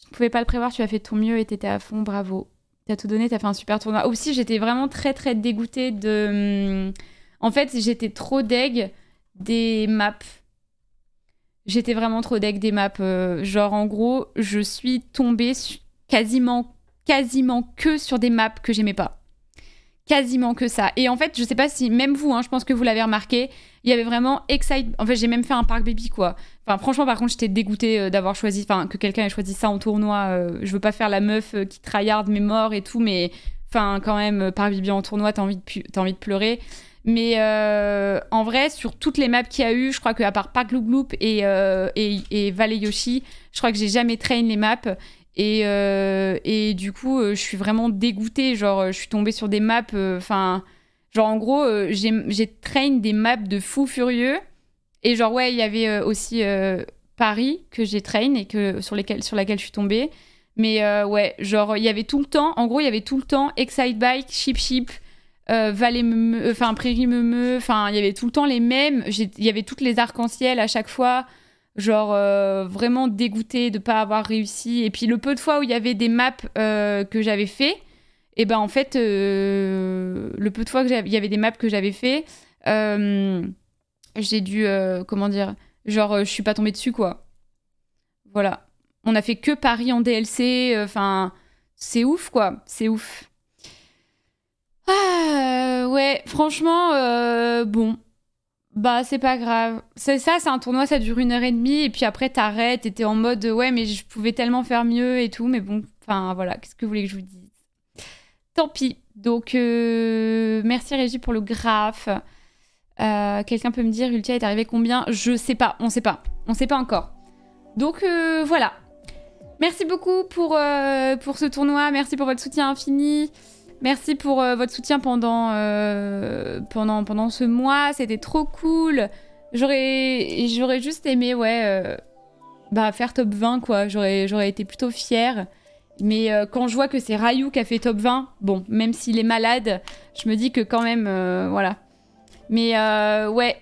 Je ne pouvais pas le prévoir. Tu as fait ton mieux et t'étais à fond. Bravo. T'as tout donné. T'as fait un super tournoi. Aussi, j'étais vraiment très très dégoûtée de. hum, En fait, j'étais trop deg des maps. J'étais vraiment trop deg des maps. euh, genre, en gros, je suis tombée quasiment, quasiment que sur des maps que j'aimais pas. Quasiment que ça. Et en fait, je sais pas si, même vous, hein, je pense que vous l'avez remarqué, il y avait vraiment Excite. En fait, j'ai même fait un parc baby, quoi. Franchement, par contre, j'étais dégoûtée euh, d'avoir choisi, enfin, que quelqu'un ait choisi ça en tournoi. euh, je veux pas faire la meuf euh, qui tryhard mes morts et tout, mais enfin, quand même, euh, parc baby en tournoi, t'as envie, de t'as envie de pleurer. Mais en vrai, sur toutes les maps qu'il y a eu, je crois qu'à part Park Loop Loop et, et, et Valley Yoshi, je crois que j'ai jamais train les maps. Et, euh, et du coup, euh, je suis vraiment dégoûtée. Genre, euh, je suis tombée sur des maps. Enfin, genre, en gros, j'ai train des maps de fou furieux. Et genre, ouais, il y avait aussi Paris que j'ai train et que, sur, sur laquelle je suis tombée. Mais ouais, genre, il y avait tout le temps, en gros, il y avait tout le temps Excite Bike, Chip Chip, euh, Meumeu, enfin Prairie Meumeu, enfin, il y avait tout le temps les mêmes. Il y avait toutes les arcs-en-ciel à chaque fois. Genre, euh, vraiment dégoûtée de pas avoir réussi. Et puis, le peu de fois où il y avait des maps euh, que j'avais fait, et ben en fait, euh, le peu de fois qu'il y avait des maps que j'avais fait, j'ai dû, comment dire, genre, je suis pas tombée dessus, quoi. Voilà. On a fait que Paris en DLC, enfin, c'est ouf, quoi. C'est ouf. Ah, ouais, franchement, bon. Bah, c'est pas grave. C'est ça, c'est un tournoi, ça dure une heure et demie, et puis après, t'arrêtes, et t'es en mode, ouais, mais je pouvais tellement faire mieux et tout, mais bon, enfin, voilà, qu'est-ce que vous voulez que je vous dise? Tant pis. Donc, euh, merci Régie pour le graphe. Euh, Quelqu'un peut me dire, Ultia est arrivé combien? Je sais pas, on sait pas. On sait pas encore. Donc, euh, voilà. Merci beaucoup pour, pour ce tournoi, merci pour votre soutien infini. Merci pour euh, votre soutien pendant, euh, pendant, pendant ce mois, c'était trop cool. J'aurais juste aimé, ouais, euh, bah, faire top 20, quoi. J'aurais été plutôt fière. Mais quand je vois que c'est Ryu qui a fait top 20, bon, même s'il est malade, je me dis que quand même, voilà. Mais ouais,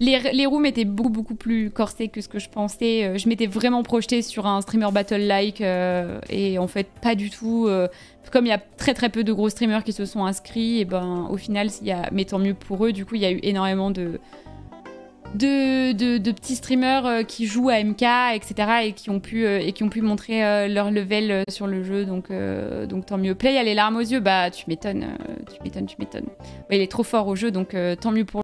les, les rooms étaient beaucoup, beaucoup plus corsés que ce que je pensais. Euh, Je m'étais vraiment projetée sur un streamer battle-like euh, et en fait, pas du tout. euh, comme il y a très très peu de gros streamers qui se sont inscrits, et ben au final, y a, mais tant mieux pour eux, du coup, il y a eu énormément de, de, de, petits streamers qui jouent à MK, etc. et qui ont pu, et qui ont pu montrer leur level sur le jeu, donc, donc tant mieux. Play a les larmes aux yeux, bah tu m'étonnes, tu m'étonnes, tu m'étonnes. Ouais, il est trop fort au jeu, donc tant mieux pour